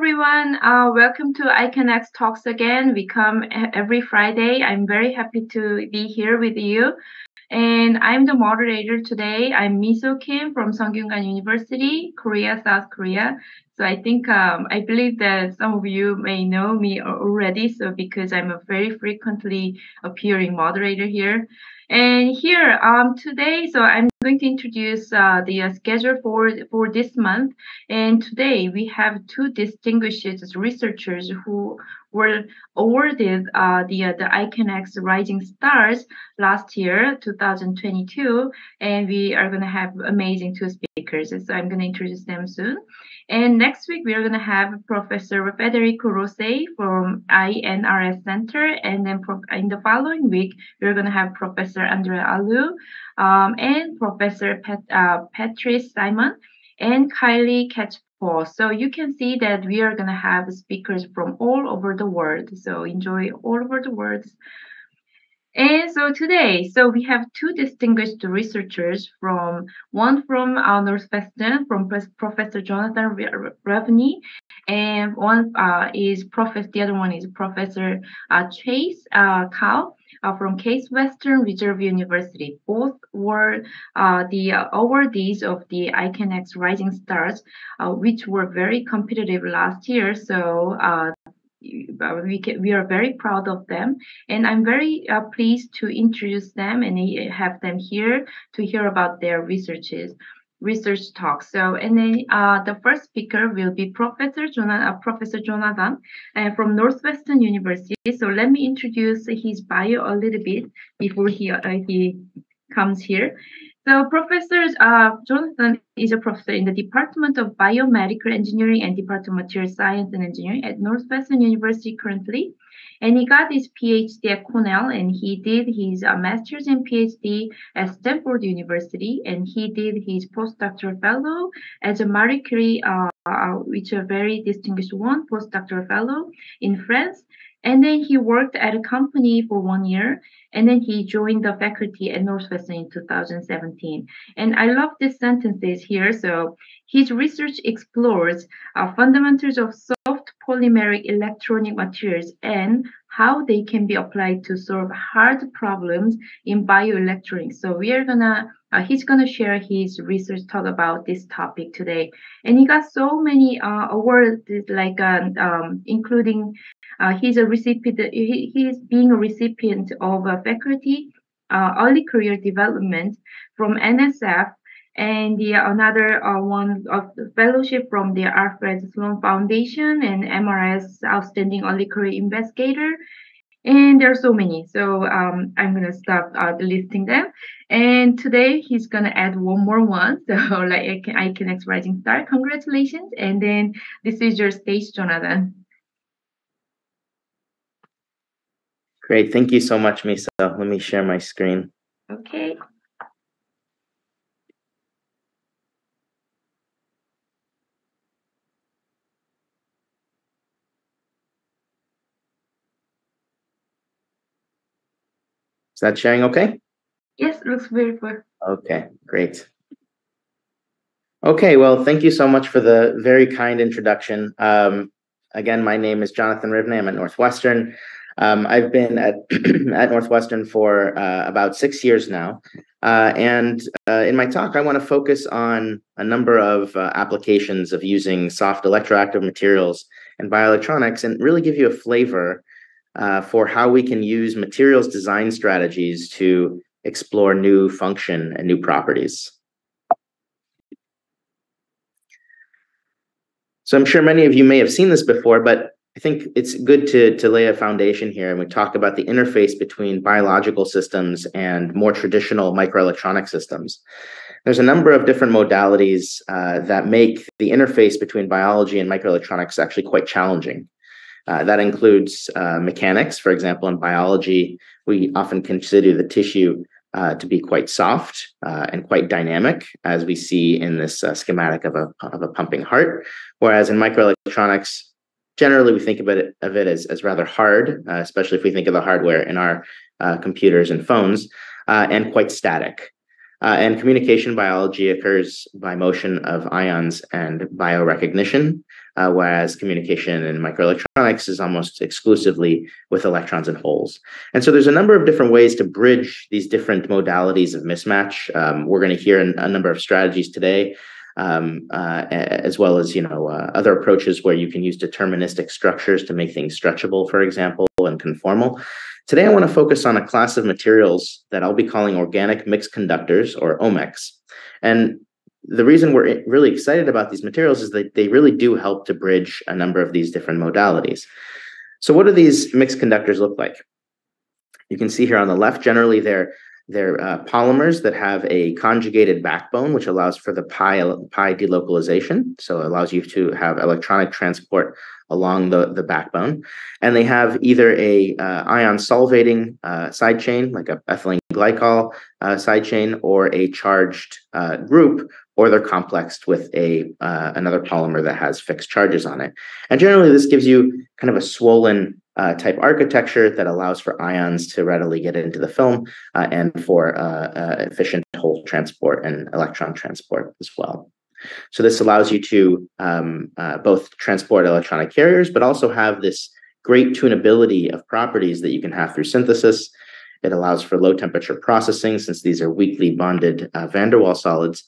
everyone. Uh, welcome to iCANX Talks again. We come every Friday. I'm very happy to be here with you. And I'm the moderator today. I'm Miso Kim from Sungkyunkwan University, Korea, South Korea. So I think um, I believe that some of you may know me already. So because I'm a very frequently appearing moderator here. And here um, today, so I'm going to introduce uh, the uh, schedule for, for this month. And today we have two distinguished researchers who were awarded uh, the, uh, the iCANX Rising Stars last year, 2022. And we are going to have amazing two speakers. So I'm going to introduce them soon. And next week, we are going to have Professor Federico Rosei from INRS Center. And then in the following week, we're going to have Professor Andrea Alu um, and Professor Pat, uh, Patrice Simon and Kylie So you can see that we are going to have speakers from all over the world. So enjoy all over the world. And so today, so we have two distinguished researchers from one from uh, Northwestern, from Professor Jonathan Rivnay, and one uh, is Professor. The other one is Professor uh, Chase uh, uh, from Case Western Reserve University. Both were uh, the awardees of the iCANX Rising Stars, which were very competitive last year. So we can, we are very proud of them and i'm very uh, pleased to introduce them and have them here to hear about their researches research talk. So and then uh, the first speaker will be professor jonathan uh, professor jonathan uh, from northwestern university. So let me introduce his bio a little bit before he uh, he comes here so Professor uh, Jonathan is a professor in the Department of Biomedical Engineering and Department of Material Science and Engineering at Northwestern University currently. And he got his PhD at Cornell and he did his uh, master's and PhD at Stanford University. And he did his postdoctoral fellow as a Marie Curie, uh, uh which a very distinguished one, postdoctoral fellow in France. And then he worked at a company for one year, and then he joined the faculty at Northwestern in 2017. And I love these sentences here. So his research explores uh, fundamentals of soft polymeric electronic materials and how they can be applied to solve hard problems in bioelectronics. So we are gonna uh, he's gonna share his research talk about this topic today, and he got so many uh, awards, like uh, um, including uh, he's a recipient. He, he's being a recipient of a faculty uh, early career development from NSF and the another uh, one of the fellowship from the Alfred Sloan Foundation and MRS Outstanding Early Career Investigator. And there are so many, so um, I'm gonna stop uh, listing them. And today he's gonna add one more one, so like I can, iCANX Rising Star. Congratulations! And then this is your stage, Jonathan. Great. Thank you so much, Misa. Let me share my screen. Okay. Is that sharing okay? Yes, it looks very good. Okay, great. Okay, well, thank you so much for the very kind introduction. Um, again, my name is Jonathan Rivnay. I'm at Northwestern. Um, I've been at at Northwestern for uh, about six years now, uh, and uh, in my talk, I want to focus on a number of uh, applications of using soft electroactive materials and bioelectronics, and really give you a flavor uh, for how we can use materials design strategies to explore new function and new properties. So I'm sure many of you may have seen this before, but I think it's good to, to lay a foundation here and we talk about the interface between biological systems and more traditional microelectronic systems. There's a number of different modalities uh, that make the interface between biology and microelectronics actually quite challenging. Uh, that includes uh, mechanics. For example, in biology, we often consider the tissue uh, to be quite soft uh, and quite dynamic, as we see in this uh, schematic of a, of a pumping heart. Whereas in microelectronics, generally we think about it of it as, as rather hard, uh, especially if we think of the hardware in our uh, computers and phones, uh, and quite static. Uh, and communication biology occurs by motion of ions and biorecognition, uh, whereas communication in microelectronics is almost exclusively with electrons and holes. And so there's a number of different ways to bridge these different modalities of mismatch. Um, we're going to hear a number of strategies today. Um, uh, as well as you know uh, other approaches where you can use deterministic structures to make things stretchable, for example, and conformal. Today, I want to focus on a class of materials that I'll be calling organic mixed conductors or OMIECs. And the reason we're really excited about these materials is that they really do help to bridge a number of these different modalities. So, what do these mixed conductors look like? You can see here on the left, generally they're they're uh, polymers that have a conjugated backbone, which allows for the pi, pi delocalization. So it allows you to have electronic transport along the, the backbone. And they have either a uh, ion solvating uh, side chain, like a ethylene glycol uh, side chain, or a charged uh, group, or they're complexed with a uh, another polymer that has fixed charges on it. And generally, this gives you kind of a swollen uh, type architecture that allows for ions to readily get into the film and for efficient hole transport and electron transport as well. So this allows you to um, uh, both transport electronic carriers, but also have this great tunability of properties that you can have through synthesis. It allows for low temperature processing since these are weakly bonded uh, van der Waals solids.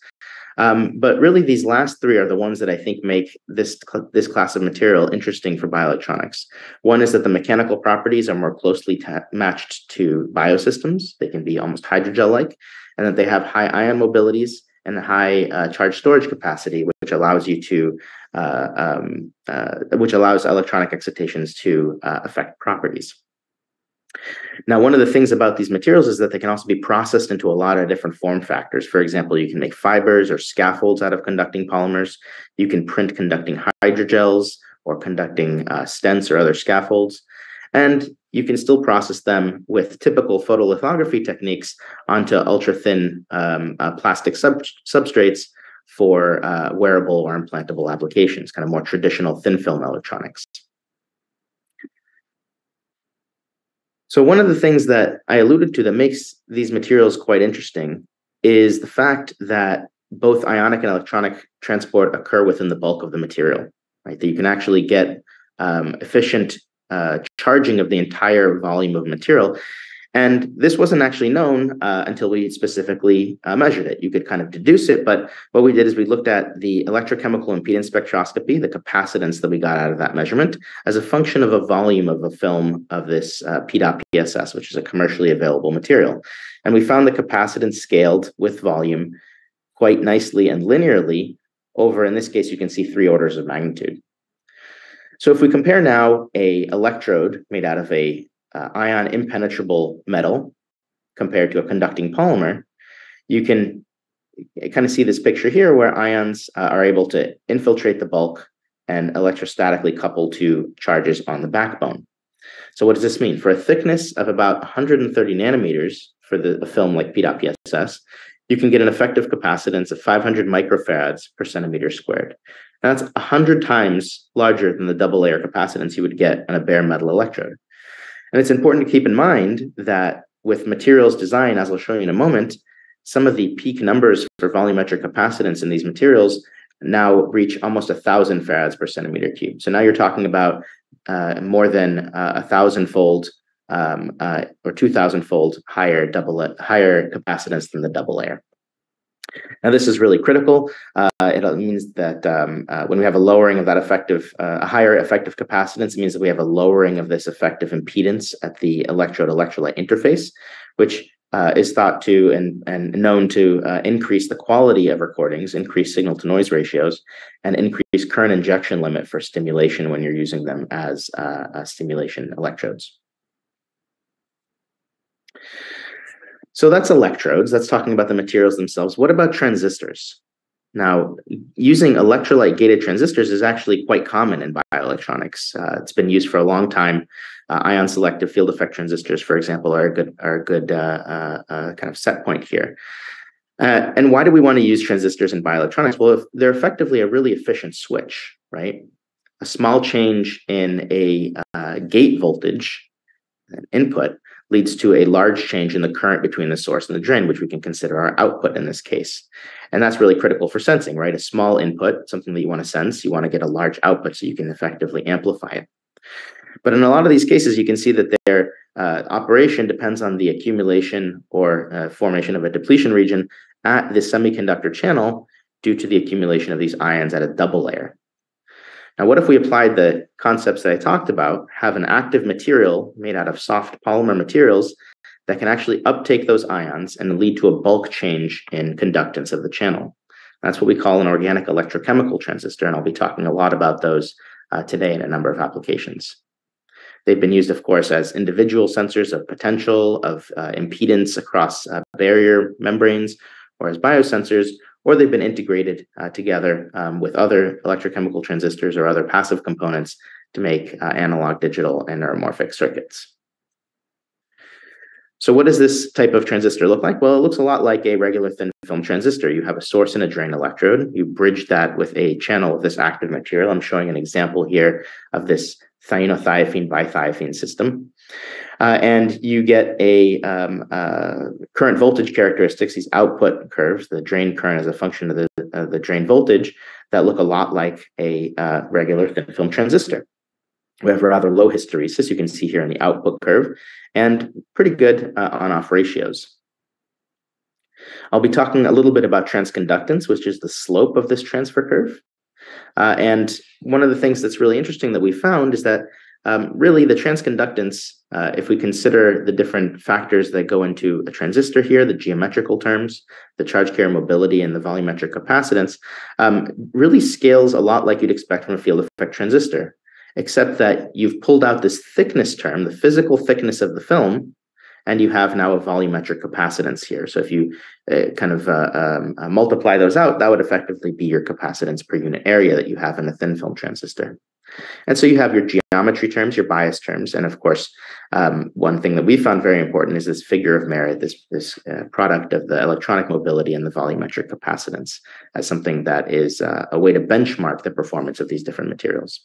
Um, but really, these last three are the ones that I think make this this class of material interesting for bioelectronics. One is that the mechanical properties are more closely matched to biosystems; they can be almost hydrogel-like, and that they have high ion mobilities and high uh, charge storage capacity, which allows you to, uh, um, uh, which allows electronic excitations to uh, affect properties. Now, one of the things about these materials is that they can also be processed into a lot of different form factors. For example, you can make fibers or scaffolds out of conducting polymers. You can print conducting hydrogels or conducting uh, stents or other scaffolds. And you can still process them with typical photolithography techniques onto ultra thin um, uh, plastic sub- substrates for uh, wearable or implantable applications, kind of more traditional thin film electronics. So, one of the things that I alluded to that makes these materials quite interesting is the fact that both ionic and electronic transport occur within the bulk of the material, right? That you can actually get um, efficient uh, charging of the entire volume of material. And this wasn't actually known uh, until we specifically uh, measured it. You could kind of deduce it, but what we did is we looked at the electrochemical impedance spectroscopy, the capacitance that we got out of that measurement, as a function of a volume of a film of this uh, PEDOT PSS, which is a commercially available material. And we found the capacitance scaled with volume quite nicely and linearly over, in this case, you can see three orders of magnitude. So if we compare now a electrode made out of a uh, ion impenetrable metal compared to a conducting polymer, you can kind of see this picture here where ions uh, are able to infiltrate the bulk and electrostatically couple to charges on the backbone. So what does this mean? For a thickness of about 130 nanometers for the, a film like PEDOT-PSS, you can get an effective capacitance of 500 microfarads per centimeter squared. That's 100 times larger than the double layer capacitance you would get on a bare metal electrode. And it's important to keep in mind that with materials design, as I'll show you in a moment, some of the peak numbers for volumetric capacitance in these materials now reach almost a thousand farads per centimeter cube. So now you're talking about uh, more than uh, a thousandfold um, uh, or two thousandfold higher double higher capacitance than the double layer. Now, this is really critical. Uh, it means that um, uh, when we have a lowering of that effective, uh, a higher effective capacitance, it means that we have a lowering of this effective impedance at the electrode electrolyte interface, which uh, is thought to and, and known to uh, increase the quality of recordings, increase signal to noise ratios, and increase current injection limit for stimulation when you're using them as uh, stimulation electrodes. So that's electrodes. That's talking about the materials themselves. What about transistors? Now, using electrolyte gated transistors is actually quite common in bioelectronics. Uh, it's been used for a long time. Uh, ion selective field effect transistors, for example, are a good are a good uh, uh, uh kind of set point here. Uh, and why do we want to use transistors in bioelectronics? Well, they're effectively a really efficient switch, right? A small change in a gate voltage, an input, leads to a large change in the current between the source and the drain, which we can consider our output in this case. And that's really critical for sensing, right? A small input, something that you want to sense, you want to get a large output so you can effectively amplify it. But in a lot of these cases, you can see that their uh, operation depends on the accumulation or uh, formation of a depletion region at the semiconductor channel due to the accumulation of these ions at a double layer. Now, what if we applied the concepts that I talked about, have an active material made out of soft polymer materials that can actually uptake those ions and lead to a bulk change in conductance of the channel? That's what we call an organic electrochemical transistor, and I'll be talking a lot about those uh, today in a number of applications. They've been used, of course, as individual sensors of potential, of uh, impedance across uh, barrier membranes, or as biosensors, or they've been integrated uh, together um, with other electrochemical transistors or other passive components to make uh, analog, digital, and neuromorphic circuits. So what does this type of transistor look like? Well, it looks a lot like a regular thin film transistor. You have a source and a drain electrode. You bridge that with a channel of this active material. I'm showing an example here of this thienothiophenol bithiophenol system. Uh, and you get a um, uh, current voltage characteristics, these output curves, the drain current as a function of the, uh, the drain voltage, that look a lot like a uh, regular thin film transistor. We have a rather low hysteresis, you can see here in the output curve, and pretty good uh, on off ratios. I'll be talking a little bit about transconductance, which is the slope of this transfer curve. Uh, and one of the things that's really interesting that we found is that um, really the transconductance, uh, if we consider the different factors that go into a transistor here, the geometrical terms, the charge carrier mobility, and the volumetric capacitance, um, really scales a lot like you'd expect from a field effect transistor, except that you've pulled out this thickness term, the physical thickness of the film, and you have now a volumetric capacitance here. So if you uh, kind of uh, um, uh, multiply those out, that would effectively be your capacitance per unit area that you have in a thin film transistor. And so you have your geometry terms, your bias terms, and of course, um, one thing that we found very important is this figure of merit, this this uh, product of the electronic mobility and the volumetric capacitance, as something that is uh, a way to benchmark the performance of these different materials.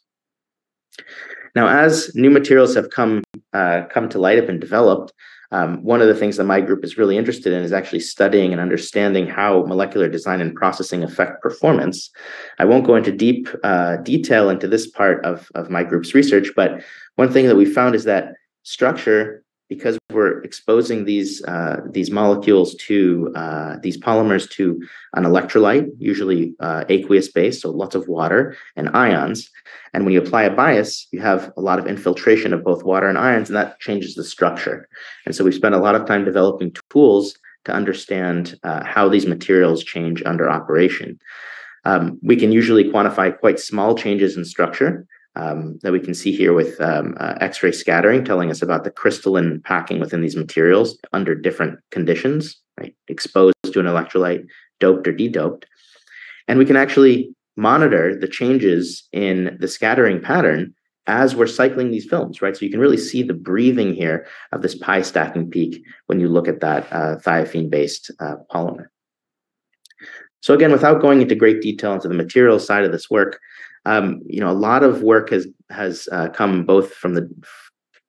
Now, as new materials have come uh, come to light, have been developed, um, one of the things that my group is really interested in is actually studying and understanding how molecular design and processing affect performance. I won't go into deep uh, detail into this part of, of my group's research, but one thing that we found is that structure because we're exposing these uh, these molecules to uh, these polymers to an electrolyte, usually uh, aqueous based, so lots of water and ions. And when you apply a bias, you have a lot of infiltration of both water and ions, and that changes the structure. And so we've spent a lot of time developing tools to understand uh, how these materials change under operation. Um, we can usually quantify quite small changes in structure um, that we can see here with um, uh, X-ray scattering, telling us about the crystalline packing within these materials under different conditions, right? Exposed to an electrolyte, doped or dedoped. And we can actually monitor the changes in the scattering pattern as we're cycling these films, right? So you can really see the breathing here of this pi stacking peak when you look at that uh, thiophene-based uh, polymer. So again, without going into great detail into the material side of this work, um, you know, a lot of work has has uh, come both from the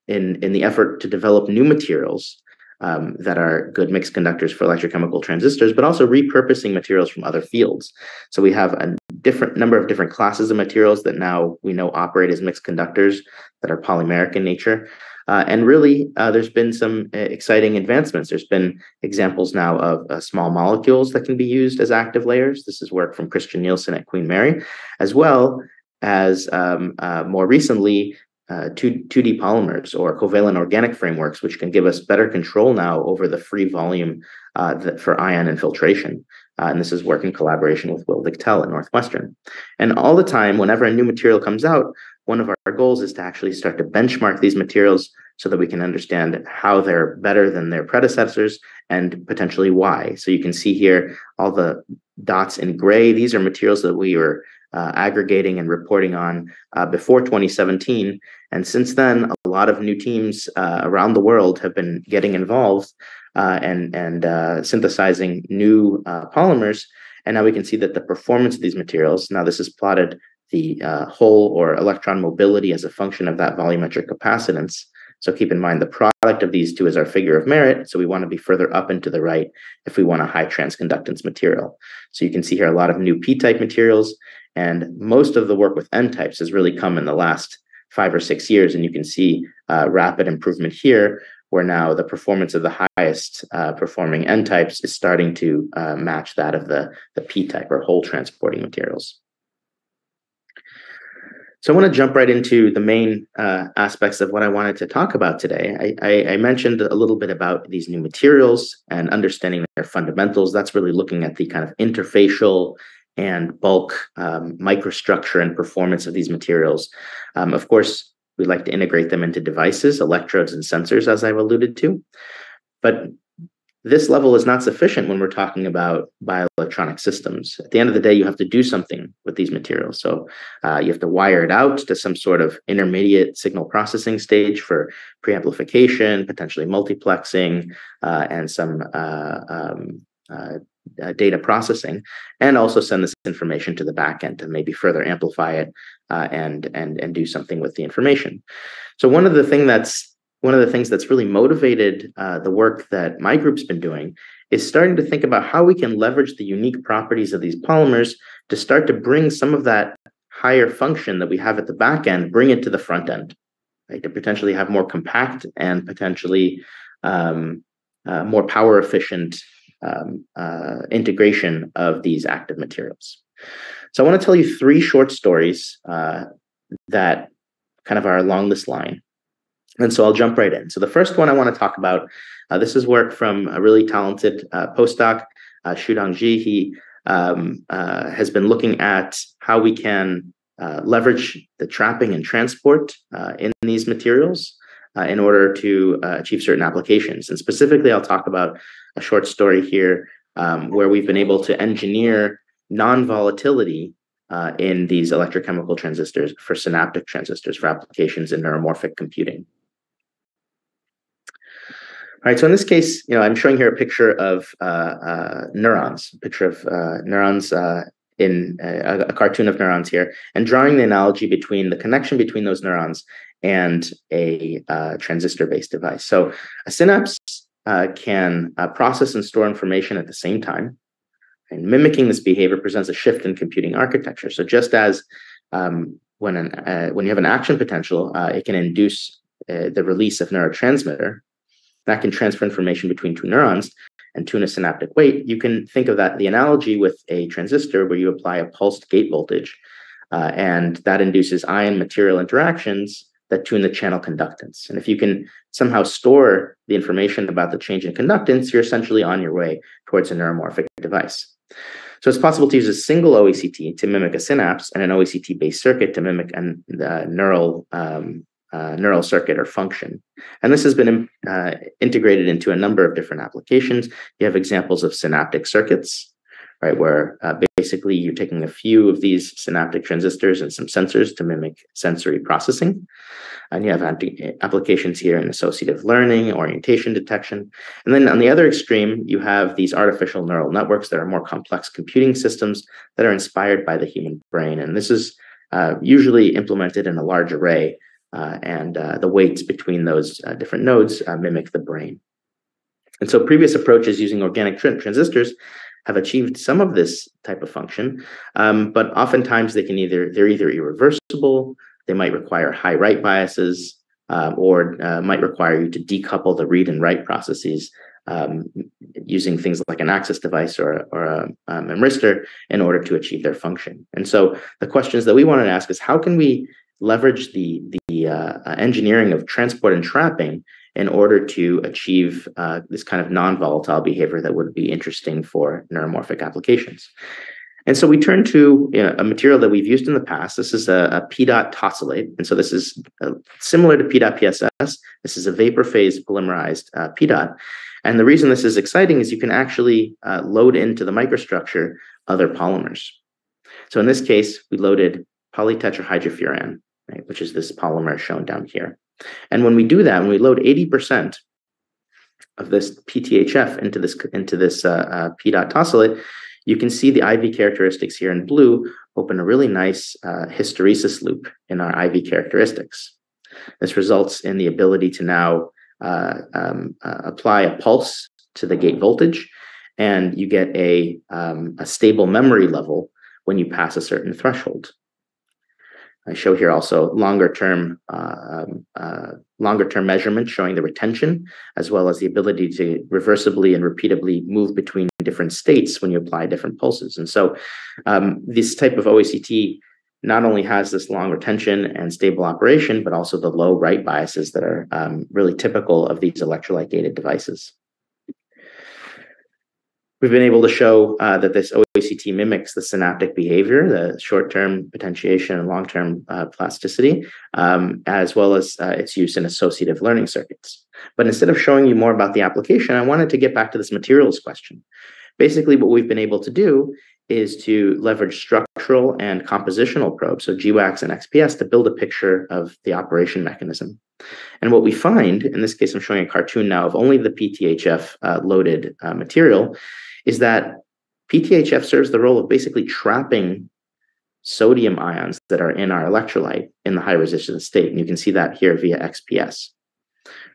in in the effort to develop new materials um, that are good mixed conductors for electrochemical transistors, but also repurposing materials from other fields. So we have a different number of different classes of materials that now we know operate as mixed conductors that are polymeric in nature. Uh, and really, uh, there's been some uh, exciting advancements. There's been examples now of uh, small molecules that can be used as active layers. This is work from Christian Nielsen at Queen Mary, as well as um, uh, more recently, uh, 2, 2D polymers or covalent organic frameworks, which can give us better control now over the free volume for ion infiltration. and this is work in collaboration with Will Dichtel at Northwestern. And all the time, whenever a new material comes out, one of our goals is to actually start to benchmark these materials so that we can understand how they're better than their predecessors and potentially why. So you can see here all the dots in gray. These are materials that we were uh, aggregating and reporting on uh, before 2017. And since then, a lot of new teams uh, around the world have been getting involved uh, and, and uh, synthesizing new uh, polymers. And now we can see that the performance of these materials, now this is plotted the uh, hole or electron mobility as a function of that volumetric capacitance So keep in mind the product of these two is our figure of merit. So we want to be further up and to the right if we want a high transconductance material. So you can see here a lot of new p-type materials, and most of the work with n-types has really come in the last five or six years. And you can see uh, rapid improvement here, where now the performance of the highest uh, performing n-types is starting to uh, match that of the, the p-type or hole transporting materials. So I want to jump right into the main uh, aspects of what I wanted to talk about today. I, I, I, mentioned a little bit about these new materials and understanding their fundamentals. That's really looking at the kind of interfacial and bulk um, microstructure and performance of these materials. Um, of course, we like to integrate them into devices, electrodes, and sensors, as I've alluded to. But this level is not sufficient when we're talking about bioelectronic systems. At the end of the day, you have to do something with these materials. So uh, you have to wire it out to some sort of intermediate signal processing stage for preamplification, potentially multiplexing, uh, and some uh, um, uh, uh, data processing, and also send this information to the backend to maybe further amplify it uh, and and and do something with the information. So one of the thing that's one of the things that's really motivated uh, the work that my group's been doing is starting to think about how we can leverage the unique properties of these polymers to start to bring some of that higher function that we have at the back end, bring it to the front end, right? To potentially have more compact and potentially um, uh, more power efficient um, uh, integration of these active materials. So I want to tell you three short stories uh, that kind of are along this line. And so I'll jump right in. So the first one I want to talk about, uh, this is work from a really talented uh, postdoc, uh, Xudong Ji. He um, uh, has been looking at how we can uh, leverage the trapping and transport uh, in these materials uh, in order to achieve certain applications. And specifically, I'll talk about a short story here um, where we've been able to engineer non-volatility in these electrochemical transistors for synaptic transistors for applications in neuromorphic computing. All right, so in this case, you know, I'm showing here a picture of uh, uh, neurons, a picture of uh, neurons uh, in a, a, cartoon of neurons here, and drawing the analogy between the connection between those neurons and a uh, transistor-based device. So a synapse uh, can process and store information at the same time, and mimicking this behavior presents a shift in computing architecture. So just as um, when an, when you have an action potential, it can induce the release of neurotransmitter that can transfer information between two neurons and tune a synaptic weight, you can think of that the analogy with a transistor where you apply a pulsed gate voltage, uh, and that induces ion material interactions that tune the channel conductance. And if you can somehow store the information about the change in conductance, you're essentially on your way towards a neuromorphic device. So it's possible to use a single OECT to mimic a synapse and an OECT-based circuit to mimic a uh, neural um, uh, neural circuit or function. And this has been uh, integrated into a number of different applications. You have examples of synaptic circuits, right, where uh, basically you're taking a few of these synaptic transistors and some sensors to mimic sensory processing. And you have applications here in associative learning, orientation detection. And then on the other extreme, you have these artificial neural networks that are more complex computing systems that are inspired by the human brain. And this is uh, usually implemented in a large array and uh, the weights between those uh, different nodes uh, mimic the brain. And so previous approaches using organic transistors have achieved some of this type of function, um, but oftentimes they can either they're either irreversible, they might require high write biases, um, or uh, might require you to decouple the read and write processes um, using things like an access device or, or a, a memristor in order to achieve their function. And so the questions that we wanted to ask is how can we leverage the the uh, engineering of transport and trapping in order to achieve uh, this kind of non-volatile behavior that would be interesting for neuromorphic applications. And so we turn to you know, a material that we've used in the past. This is a, a PEDOT tosylate. And so this is uh, similar to PEDOT PSS. This is a vapor phase polymerized uh, PEDOT. And the reason this is exciting is you can actually uh, load into the microstructure other polymers. So in this case, we loaded polytetrahydrofuran, right, which is this polymer shown down here. And when we do that, when we load 80% of this PTHF into this into this uh, uh, PEDOT tosylate, you can see the IV characteristics here in blue open a really nice uh, hysteresis loop in our IV characteristics. This results in the ability to now uh, um, uh, apply a pulse to the gate voltage, and you get a, um, a stable memory level when you pass a certain threshold. I show here also longer term uh, uh, longer term measurements showing the retention as well as the ability to reversibly and repeatably move between different states when you apply different pulses. And so um, this type of OECT not only has this long retention and stable operation, but also the low write biases that are um, really typical of these electrolyte gated devices. We've been able to show uh, that this OECT mimics the synaptic behavior, the short-term potentiation and long-term uh, plasticity, um, as well as uh, its use in associative learning circuits. But instead of showing you more about the application, I wanted to get back to this materials question. Basically, what we've been able to do is to leverage structural and compositional probes, so GIWAXS and XPS, to build a picture of the operation mechanism. And what we find, in this case, I'm showing a cartoon now of only the PTHF uh, loaded uh, material, is that PTHF serves the role of basically trapping sodium ions that are in our electrolyte in the high resistance state. And you can see that here via XPS.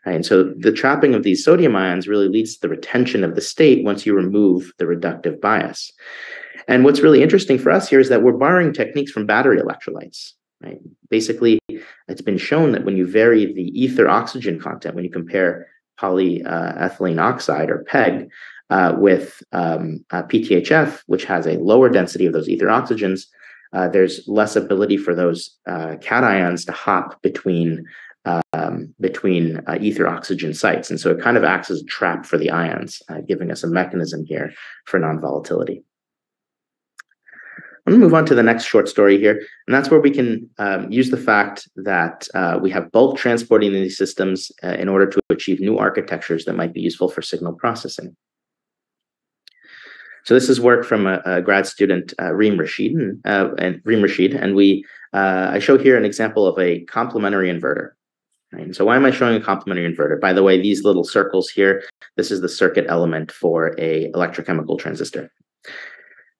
Right? And so the trapping of these sodium ions really leads to the retention of the state once you remove the reductive bias. And what's really interesting for us here is that we're borrowing techniques from battery electrolytes. Right? Basically, it's been shown that when you vary the ether oxygen content, when you compare polyethylene oxide or PEG uh, with um, uh, PTHF, which has a lower density of those ether oxygens, uh, there's less ability for those uh, cations to hop between um, between uh, ether oxygen sites, and so it kind of acts as a trap for the ions, uh, giving us a mechanism here for non-volatility. I'm going to move on to the next short story here, and that's where we can um, use the fact that uh, we have bulk transporting in these systems uh, in order to achieve new architectures that might be useful for signal processing. So this is work from a, a grad student, uh, Reem Rashid, uh, and Reem Rashid, and we uh, I show here an example of a complementary inverter. Right? So why am I showing a complementary inverter? By the way, these little circles here, this is the circuit element for a electrochemical transistor.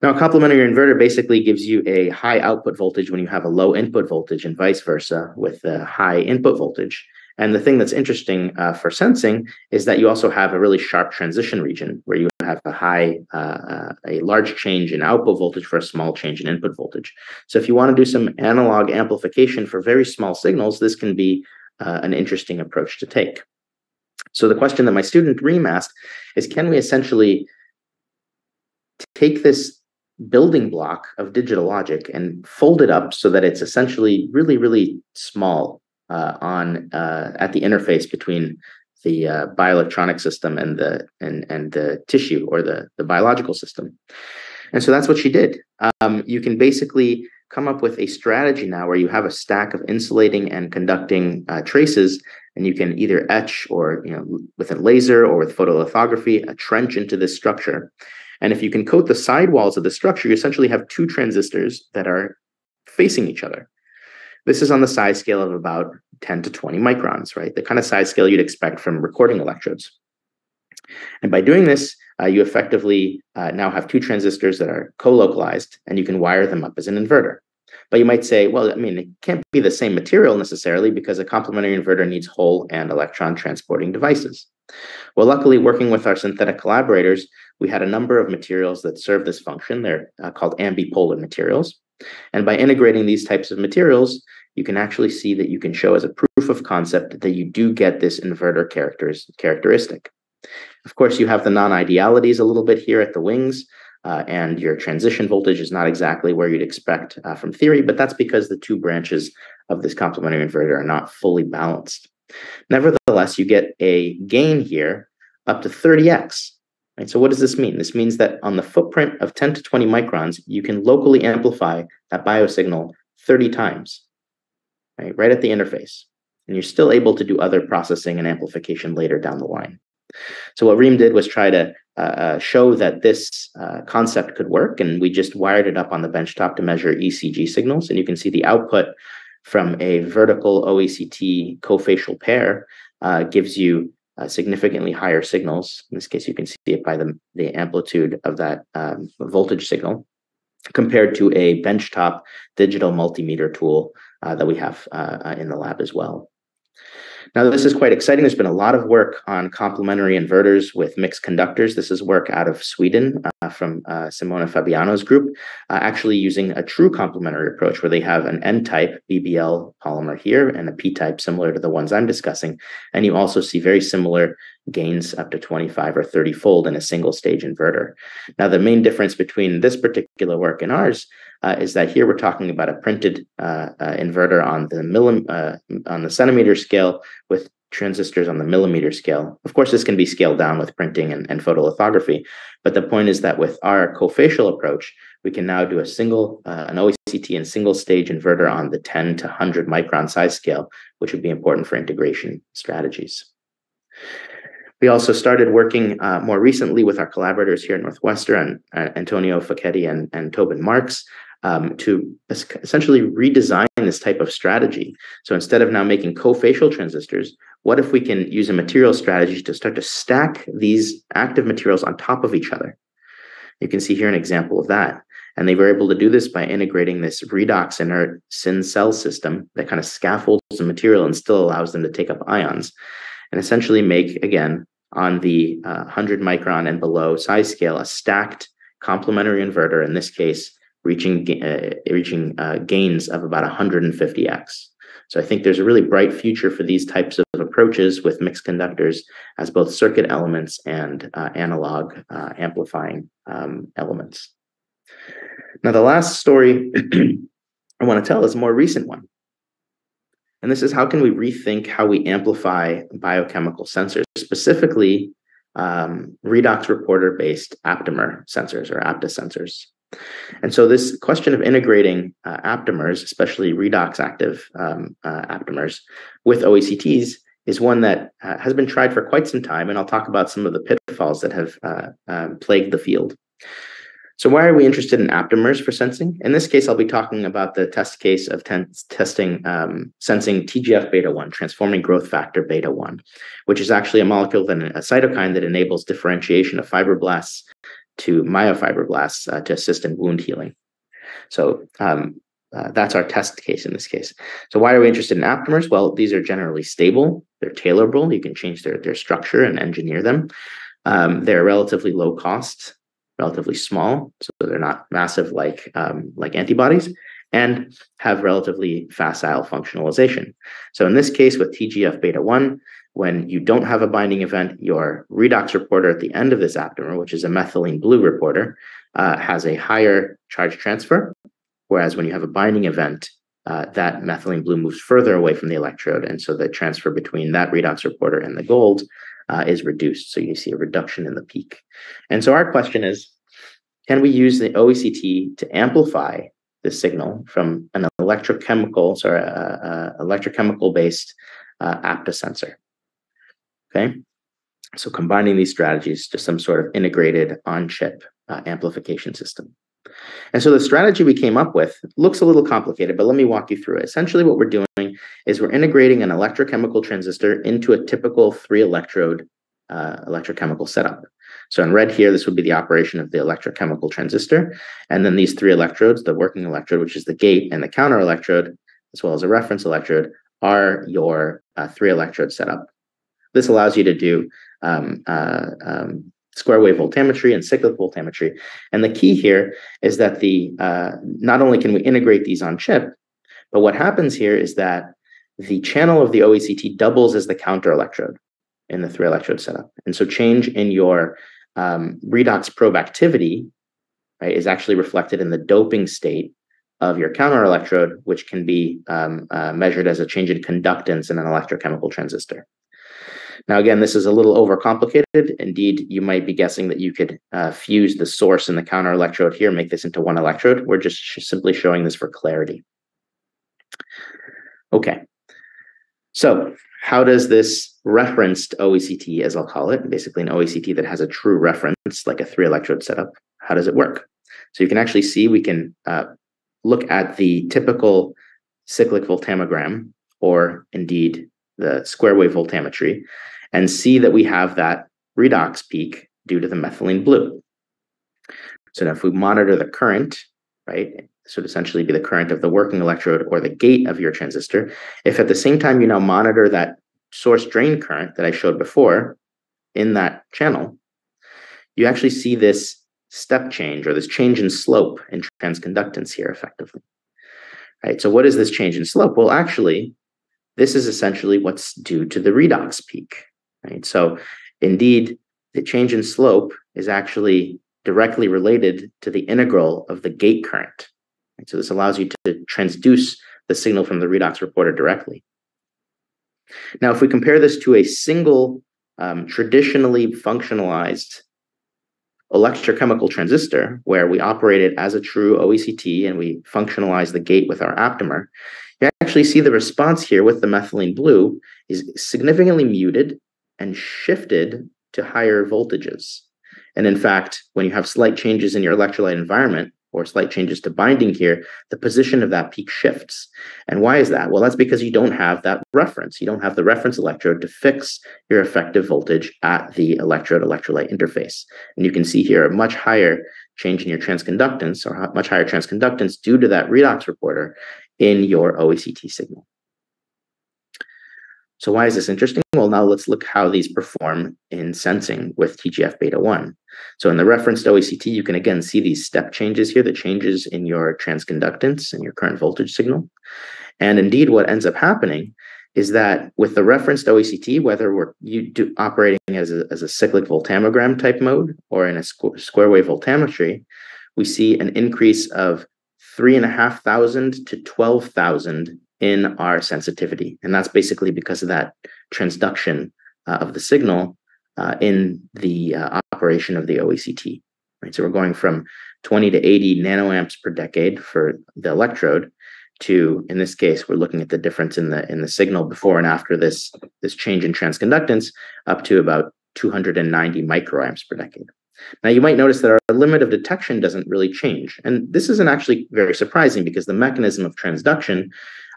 Now, a complementary inverter basically gives you a high output voltage when you have a low input voltage, and vice versa with a high input voltage. And the thing that's interesting uh, for sensing is that you also have a really sharp transition region where you have a high, uh, uh, a large change in output voltage for a small change in input voltage. So if you want to do some analog amplification for very small signals, this can be uh, an interesting approach to take. So the question that my student Reem asked is, can we essentially take this building block of digital logic and fold it up so that it's essentially really, really small uh, on uh, at the interface between the uh, bioelectronic system and the and and the tissue or the the biological system. And so that's what she did. Um, you can basically come up with a strategy now where you have a stack of insulating and conducting uh, traces, and you can either etch or you know with a laser or with photolithography a trench into this structure. And if you can coat the sidewalls of the structure, you essentially have two transistors that are facing each other. This is on the size scale of about 10 to 20 microns, right? The kind of size scale you'd expect from recording electrodes. And by doing this, uh, you effectively uh, now have two transistors that are co-localized, and you can wire them up as an inverter. But you might say, well, I mean, it can't be the same material necessarily because a complementary inverter needs hole and electron transporting devices. Well, luckily, working with our synthetic collaborators, we had a number of materials that serve this function. They're uh, called ambipolar materials. And by integrating these types of materials, you can actually see that you can show as a proof of concept that you do get this inverter characters, characteristic. Of course, you have the non-idealities a little bit here at the wings, uh, and your transition voltage is not exactly where you'd expect uh, from theory, but that's because the two branches of this complementary inverter are not fully balanced. Nevertheless, you get a gain here up to 30x. Right? So what does this mean? This means that on the footprint of 10 to 20 microns, you can locally amplify that biosignal 30 times, right? right at the interface. And you're still able to do other processing and amplification later down the line. So what Reem did was try to uh, uh, show that this uh, concept could work, and we just wired it up on the benchtop to measure ECG signals. And you can see the output from a vertical OECT cofacial pair uh, gives you uh, significantly higher signals. In this case, you can see it by the, the amplitude of that um, voltage signal compared to a benchtop digital multimeter tool uh, that we have uh, uh in the lab as well. Now, this is quite exciting. There's been a lot of work on complementary inverters with mixed conductors. This is work out of Sweden uh, from uh, Simona Fabiano's group, uh, actually using a true complementary approach where they have an N type BBL polymer here and a P type similar to the ones I'm discussing. And you also see very similar gains up to 25 or 30 fold in a single stage inverter. Now, the main difference between this particular work and ours uh, is that here we're talking about a printed uh, uh, inverter on the millim, uh, on the centimeter scale with transistors on the millimeter scale. Of course, this can be scaled down with printing and, and photolithography, but the point is that with our cofacial approach, we can now do a single, uh, an OECT and single stage inverter on the 10 to 100 micron size scale, which would be important for integration strategies. We also started working uh, more recently with our collaborators here at Northwestern, uh, Antonio Facchetti and, and Tobin Marks, um, to essentially redesign this type of strategy. So instead of now making cofacial transistors, what if we can use a material strategy to start to stack these active materials on top of each other? You can see here an example of that. And they were able to do this by integrating this redox inert Cin-Cell system that kind of scaffolds the material and still allows them to take up ions and essentially make, again, on the uh, 100 micron and below size scale, a stacked complementary inverter, in this case, reaching uh, reaching uh, gains of about 150x. So I think there's a really bright future for these types of approaches with mixed conductors as both circuit elements and uh, analog uh, amplifying um, elements. Now, the last story I want to tell is a more recent one. And this is how can we rethink how we amplify biochemical sensors, specifically um, redox reporter based aptamer sensors or APTA sensors. And so, this question of integrating uh, aptamers, especially redox active um, uh, aptamers, with OECTs is one that uh, has been tried for quite some time. And I'll talk about some of the pitfalls that have uh, um, plagued the field. So, why are we interested in aptamers for sensing? In this case, I'll be talking about the test case of ten- testing um, sensing TGF beta 1, transforming growth factor beta 1, which is actually a molecule, that, a cytokine that enables differentiation of fibroblasts to myofibroblasts uh, to assist in wound healing. So um, uh, that's our test case in this case. So why are we interested in aptamers? Well, these are generally stable. They're tailorable. You can change their, their structure and engineer them. Um, they're relatively low cost, relatively small, so they're not massive like um, like antibodies, and have relatively facile functionalization. So in this case, with TGF beta one, when you don't have a binding event, your redox reporter at the end of this aptamer, which is a methylene blue reporter, uh, has a higher charge transfer. Whereas when you have a binding event, uh, that methylene blue moves further away from the electrode. And so the transfer between that redox reporter and the gold uh, is reduced. So you see a reduction in the peak. And so our question is can we use the OECT to amplify the signal from an electrochemical, sorry, uh, uh, electrochemical based uh, APTA sensor? Okay. So combining these strategies to some sort of integrated on-chip uh, amplification system. And so the strategy we came up with looks a little complicated, but let me walk you through it. Essentially, what we're doing is we're integrating an electrochemical transistor into a typical three electrode uh, electrochemical setup. So in red here, this would be the operation of the electrochemical transistor. And then these three electrodes, the working electrode, which is the gate, and the counter electrode, as well as a reference electrode, are your uh, three electrode setup. This allows you to do um, uh, um, square wave voltammetry and cyclic voltammetry. And the key here is that the uh, not only can we integrate these on chip, but what happens here is that the channel of the OECT doubles as the counter electrode in the three electrode setup. And so change in your um, redox probe activity right, is actually reflected in the doping state of your counter electrode, which can be um, uh, measured as a change in conductance in an electrochemical transistor. Now, again, this is a little overcomplicated. Indeed, you might be guessing that you could uh, fuse the source and the counter electrode here, make this into one electrode. We're just sh simply showing this for clarity. Okay. So how does this referenced OECT, as I'll call it, basically an OECT that has a true reference, like a three electrode setup, how does it work? So you can actually see we can uh, look at the typical cyclic voltammogram, or indeed the square wave voltammetry, and see that we have that redox peak due to the methylene blue. So now if we monitor the current right? This would essentially be the current of the working electrode or the gate of your transistor. If at the same time you now monitor that source drain current that I showed before in that channel, you actually see this step change or this change in slope in transconductance here effectively. Right? So what is this change in slope? Well, actually, this is essentially what's due to the redox peak. Right? So indeed, the change in slope is actually directly related to the integral of the gate current. Right? So this allows you to transduce the signal from the redox reporter directly. Now, if we compare this to a single um, traditionally functionalized electrochemical transistor, where we operate it as a true OECT and we functionalize the gate with our aptamer, you actually see the response here with the methylene blue is significantly muted and shifted to higher voltages. And in fact, when you have slight changes in your electrolyte environment or slight changes to binding here, the position of that peak shifts. And why is that? Well, that's because you don't have that reference. You don't have the reference electrode to fix your effective voltage at the electrode electrolyte interface. And you can see here a much higher change in your transconductance or much higher transconductance due to that redox reporter in your OECT signal. So why is this interesting? Well, now let's look how these perform in sensing with TGF beta 1. So in the referenced OECT, you can again see these step changes here, the changes in your transconductance and your current voltage signal. And indeed, what ends up happening is that with the referenced OECT, whether we're you do, operating as a, as a cyclic voltammogram type mode or in a squ- square wave voltammetry, we see an increase of three and a half thousand to 12,000 in our sensitivity. And that's basically because of that transduction uh, of the signal uh, in the uh, operation of the OECT. Right? So we're going from 20 to 80 nanoamps per decade for the electrode to, in this case, we're looking at the difference in the in the signal before and after this, this change in transconductance up to about 290 microamps per decade. Now, you might notice that our limit of detection doesn't really change. And this isn't actually very surprising because the mechanism of transduction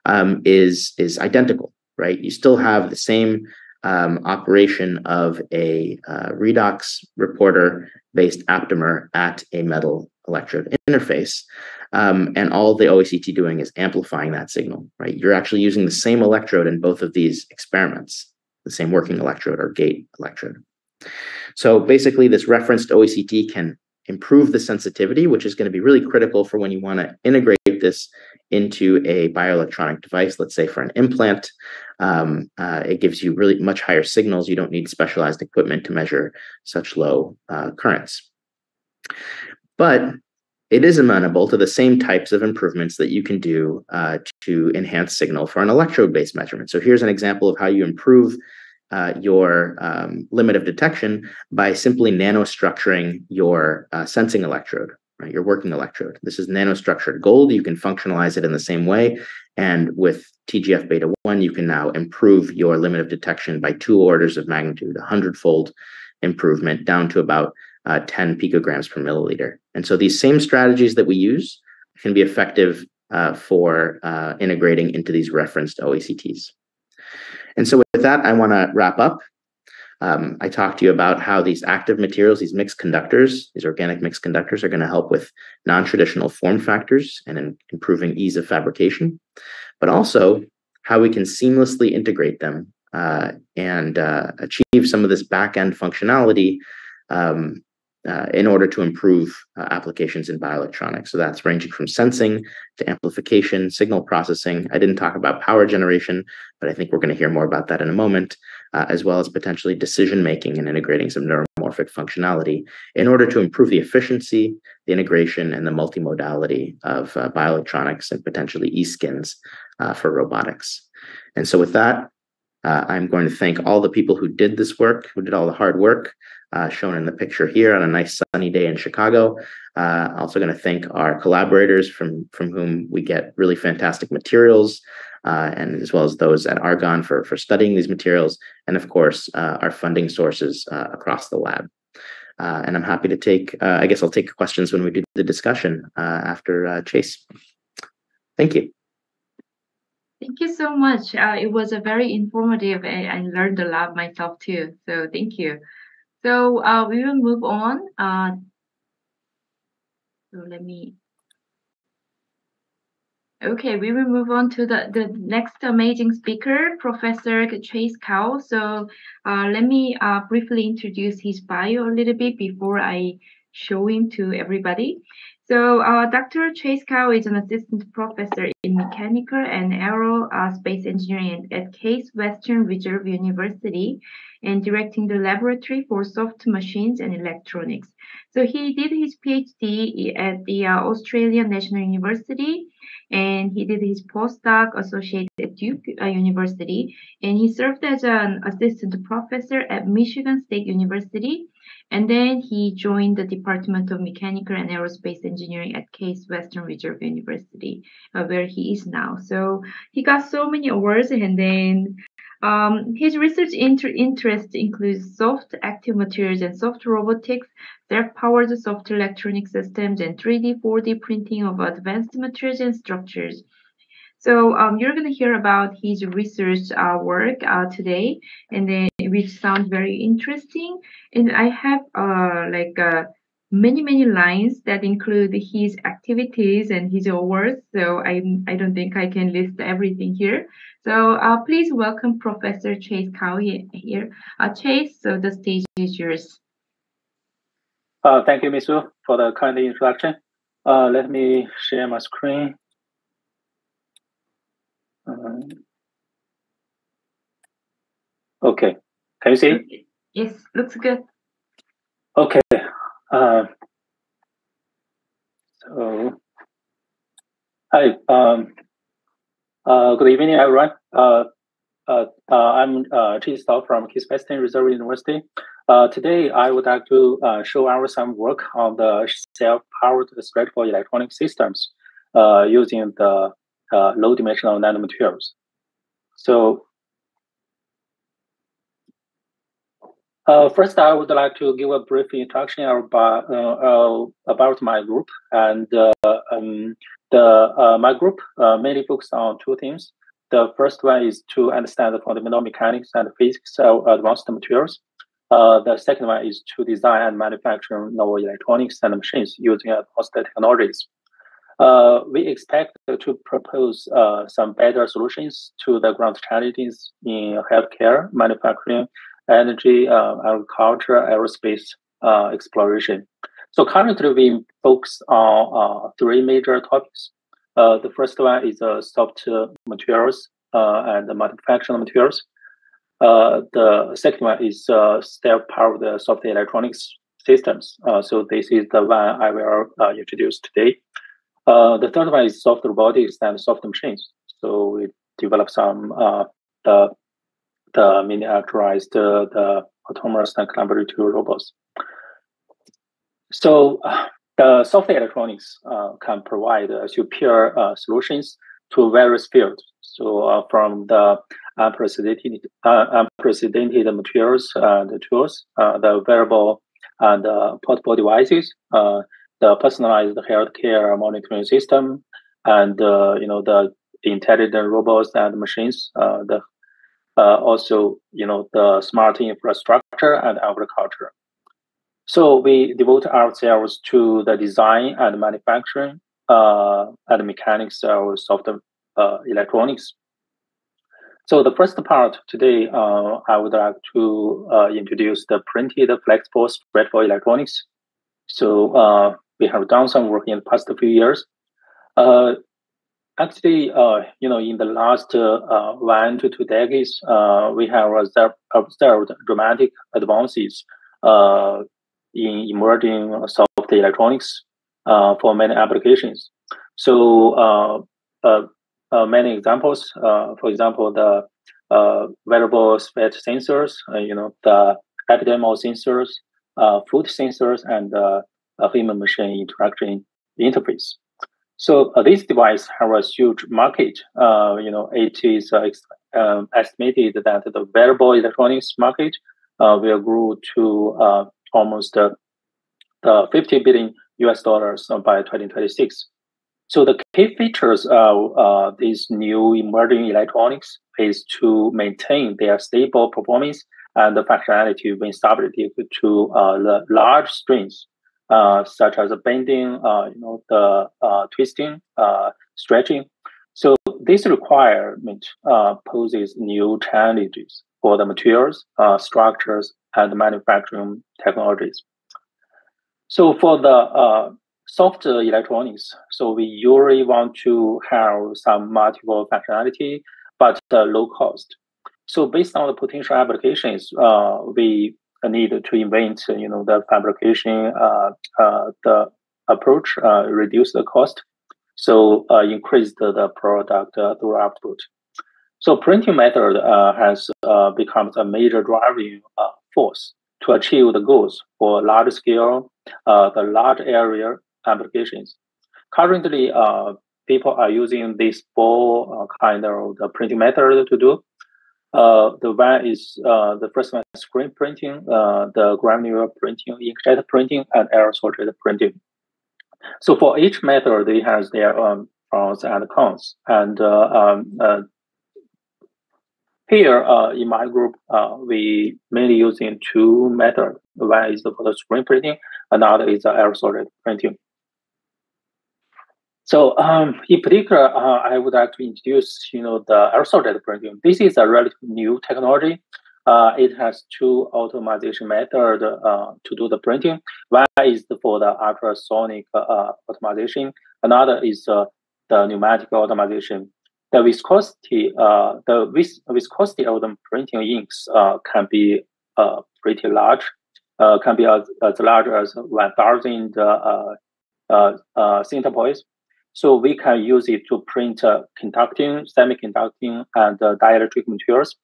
um, is is identical, right? You still have the same um, operation of a uh, redox reporter based aptamer at a metal electrode interface. Um, and all the OECT doing is amplifying that signal, right? You're actually using the same electrode in both of these experiments, the same working electrode or gate electrode. So basically, this referenced OECT can improve the sensitivity, which is going to be really critical for when you want to integrate this into a bioelectronic device, let's say for an implant. Um, uh, it gives you really much higher signals. You don't need specialized equipment to measure such low uh, currents. But it is amenable to the same types of improvements that you can do uh, to enhance signal for an electrode based measurement. So here's an example of how you improve uh, your um, limit of detection by simply nanostructuring your uh, sensing electrode, right? Your working electrode. This is nanostructured gold. You can functionalize it in the same way. And with TGF beta 1, you can now improve your limit of detection by two orders of magnitude, a hundredfold improvement down to about uh, 10 picograms per milliliter. And so these same strategies that we use can be effective uh, for uh, integrating into these referenced OECTs. And so, that, I want to wrap up. Um, I talked to you about how these active materials, these mixed conductors, these organic mixed conductors, are going to help with non traditional form factors and in improving ease of fabrication, but also how we can seamlessly integrate them uh, and uh, achieve some of this back end functionality um, uh, in order to improve uh, applications in bioelectronics. So that's ranging from sensing to amplification, signal processing. I didn't talk about power generation, but I think we're going to hear more about that in a moment, uh, as well as potentially decision making and integrating some neuromorphic functionality in order to improve the efficiency, the integration, and the multimodality of uh, bioelectronics and potentially e-skins uh, for robotics. And so with that, uh, I'm going to thank all the people who did this work, who did all the hard work uh, shown in the picture here on a nice sunny day in Chicago. Uh, also going to thank our collaborators from from whom we get really fantastic materials, uh, and as well as those at Argonne for for studying these materials, and of course uh, our funding sources uh, across the lab. And I'm happy to take. I guess I'll take questions when we do the discussion after Chase. Thank you. Thank you so much. it was a very informative, and I learned a lot myself too. So thank you. So uh, we will move on. Uh, so let me Okay, we will move on to the, the next amazing speaker, Professor Chase Cao. So uh, let me uh, briefly introduce his bio a little bit before I show him to everybody. So uh, Dr. Chase Cao is an assistant professor mechanical and aerospace engineering at Case Western Reserve University and directing the laboratory for soft machines and electronics. So he did his PhD at the uh, Australian National University and he did his postdoc associate at Duke uh, University, and he served as an assistant professor at Michigan State University, and then he joined the Department of Mechanical and Aerospace Engineering at Case Western Reserve University, uh, where he is now. So he got so many awards, and then um, his research inter- interest includes soft active materials and soft robotics, self-powered soft electronic systems, and 3D, 4D printing of advanced materials and structures. So um, you're going to hear about his research uh, work uh, today, and then which sounds very interesting. And I have uh, like uh, many many lines that include his activities and his awards. So I I don't think I can list everything here. So uh, please welcome Professor Chase Cao here. Uh, Chase, so the stage is yours. Uh, thank you, Ms. Wu, for the kind introduction. Uh, let me share my screen. Um, okay, can you see? Yes, looks good. Okay. Uh, so, hi. Um, uh, good evening, everyone. Uh, uh, uh I'm uh, Chase from Case Western Reserve University. Uh, today, I would like to uh, show our some work on the self-powered straightforward electronic systems uh, using the uh, low-dimensional nanomaterials. So, uh, first, I would like to give a brief introduction about uh, about my group and um, the uh, my group uh, mainly focuses on two things. The first one is to understand the fundamental mechanics and physics of advanced materials. Uh, the second one is to design and manufacture novel electronics and machines using advanced technologies. Uh, we expect to propose uh, some better solutions to the ground challenges in healthcare, manufacturing, energy, uh, agriculture, aerospace exploration. So currently we focus on uh, three major topics. Uh, the first one is uh, soft materials uh, and manufacturing materials. Uh, the second one is uh, self-powered soft electronics systems. so this is the one I will introduce today. the third one is soft robotics and soft machines. So we develop some the the miniaturized the autonomous and collaborative robots. So uh, the software electronics uh, can provide uh, superior uh, solutions to various fields. So uh, from the unprecedented, unprecedented materials and tools, the wearable and portable devices, the personalized healthcare monitoring system, and you know the intelligent robots and machines, the also you know the smart infrastructure and agriculture. So we devote ourselves to the design and manufacturing uh, and mechanics of software uh, electronics. So the first part today, uh, I would like to uh, introduce the printed flexible straightforward electronics. So uh, we have done some work in the past few years. Uh, actually, you know, in the last one to two decades, we have observed dramatic advances in emerging soft electronics uh, for many applications. So uh, uh, uh many examples, uh, for example, the uh, wearable sweat sensors, you know, the epidermal sensors, food sensors, and human machine interaction interface. So uh, this device has a huge market. Uh, you know, it is uh, um, estimated that the wearable electronics market will grow to almost uh, the 50 billion US dollars by 2026. So the key features of uh, these new emerging electronics is to maintain their stable performance and the functionality when subjected to uh, the large strains, uh, such as bending, uh, you know, the uh, twisting, uh, stretching, So this requirement uh, poses new challenges for the materials, uh, structures, and manufacturing technologies. So for the soft electronics, so we usually want to have some multiple functionality, but low cost. So based on the potential applications, uh, we need to invent, you know, the fabrication, uh, the approach, reduce the cost, so uh, increase the, the product uh, through output. So printing method uh, has uh, become a major driving uh, force to achieve the goals for large scale, uh, the large area applications. Currently, people are using these four kind of the printing method to do. The one is the first one is screen printing, the gravure printing, inkjet printing, and aerosol jet printing. So for each method, they has their um, pros and cons. And uh, um, uh, here uh, in my group, uh, we mainly using two methods. One is for the screen printing, another is the aerosol jet printing. So um, in particular, uh, I would like to introduce, you know, the aerosol printing. This is a relatively new technology. Uh, it has two atomization method uh, to do the printing. One is for the ultrasonic uh, atomization. Another is uh, the pneumatic atomization. The viscosity, uh, the vis- viscosity of the printing inks uh, can be pretty large. can be as, as large as 1,000 centipoise. So we can use it to print conducting, semiconducting, and dielectric materials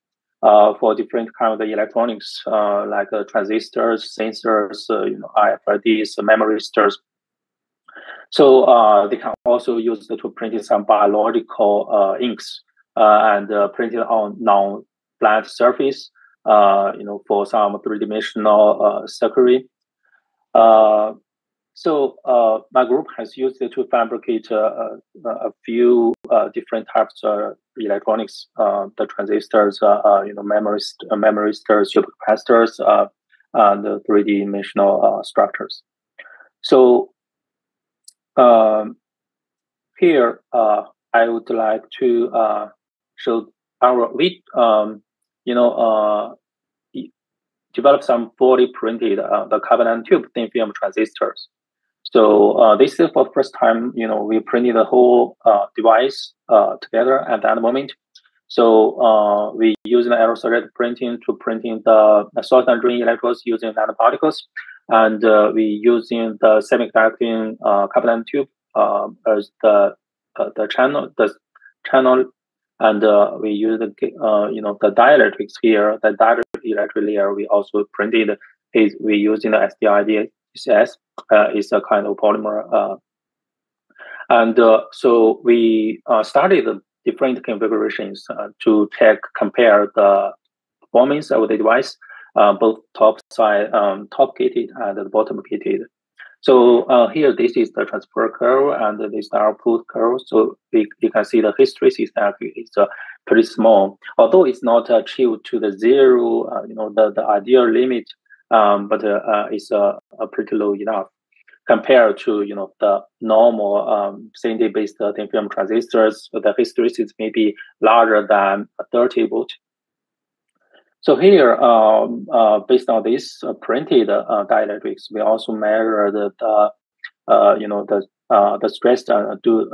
uh, for different kind of electronics uh, like uh, transistors, sensors, uh, you know, RFIDs, memristors. So uh, they can also use it to print some biological uh, inks and print it on non-flat surface. you know, for some three-dimensional circuitry. So uh, my group has used it to fabricate uh, a few uh, different types of electronics, uh, the transistors, uh, uh, you know, memory, st- memory stores, supercapacitors, and the three-dimensional structures. So um, here, I would like to show our we, um, you know, develop some fully printed the carbon tube thin film transistors. So uh, this is for the first time, you know, we printed the whole uh, device uh, together at that moment. So uh, we use the aerosol printing to printing the, the solid and drain electrodes using nanoparticles, and uh, we using the semiconducting uh, carbon tube uh, as the the channel the channel, and we use the you know the dielectrics here. The dielectric electric layer we also printed is we using the SDID SS uh, is a kind of polymer. Uh, and uh, so we started different configurations to take compare the performance of the device, both top side, um, top gated and the bottom gated. So uh, here, this is the transfer curve and this is output curve. So we, you can see the hysteresis is uh, pretty small, although it's not achieved to the zero, uh, you know, the, the ideal limit um, but uh, uh, it's uh, pretty low enough compared to you know the normal um, CNT-based thin film transistors. The hysteresis may be larger than 30 volt. So here, um, uh, based on this uh, printed uh, dielectrics, we also measure the, the you know the the stress do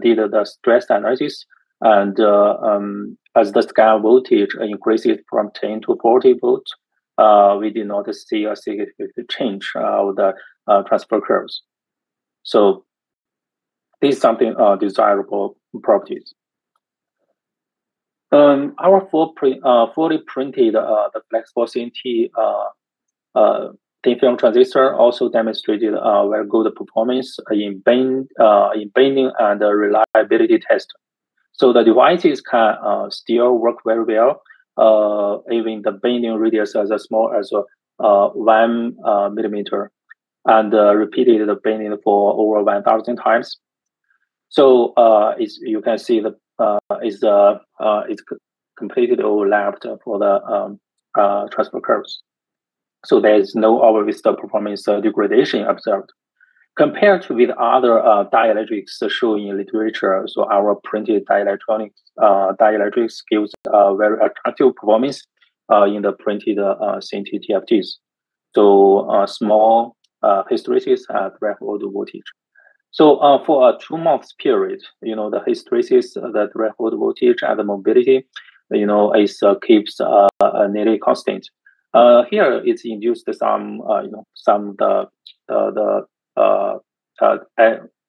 did the stress analysis, and um, as the scan voltage increases from 10 to 40 volts, uh, we did not see a significant change of the uh, transfer curves. So this is something uh, desirable properties. Um, our full uh, fully printed uh, the flexible CNT uh, uh, thin film transistor also demonstrated uh, very good performance in, bend, uh, in bending and reliability test. So the devices can uh, still work very well uh, even the bending radius as small as uh, one uh, millimeter and uh, repeated the bending for over 1000 times. So uh, you can see the uh, is uh, it's completely overlapped for the um, transfer curves. So there is no obvious performance degradation observed. Compared to with other uh, dielectrics shown in literature, so our printed dielectronics uh, dielectrics gives uh, very attractive performance uh, in the printed uh, sintered TFTs. So uh, small uh, hysteresis at threshold voltage. So uh, for a two months period, you know, the hysteresis, the threshold voltage and the mobility, you know, is keeps nearly constant. Here it's induced some, you know, some the the, the uh, uh,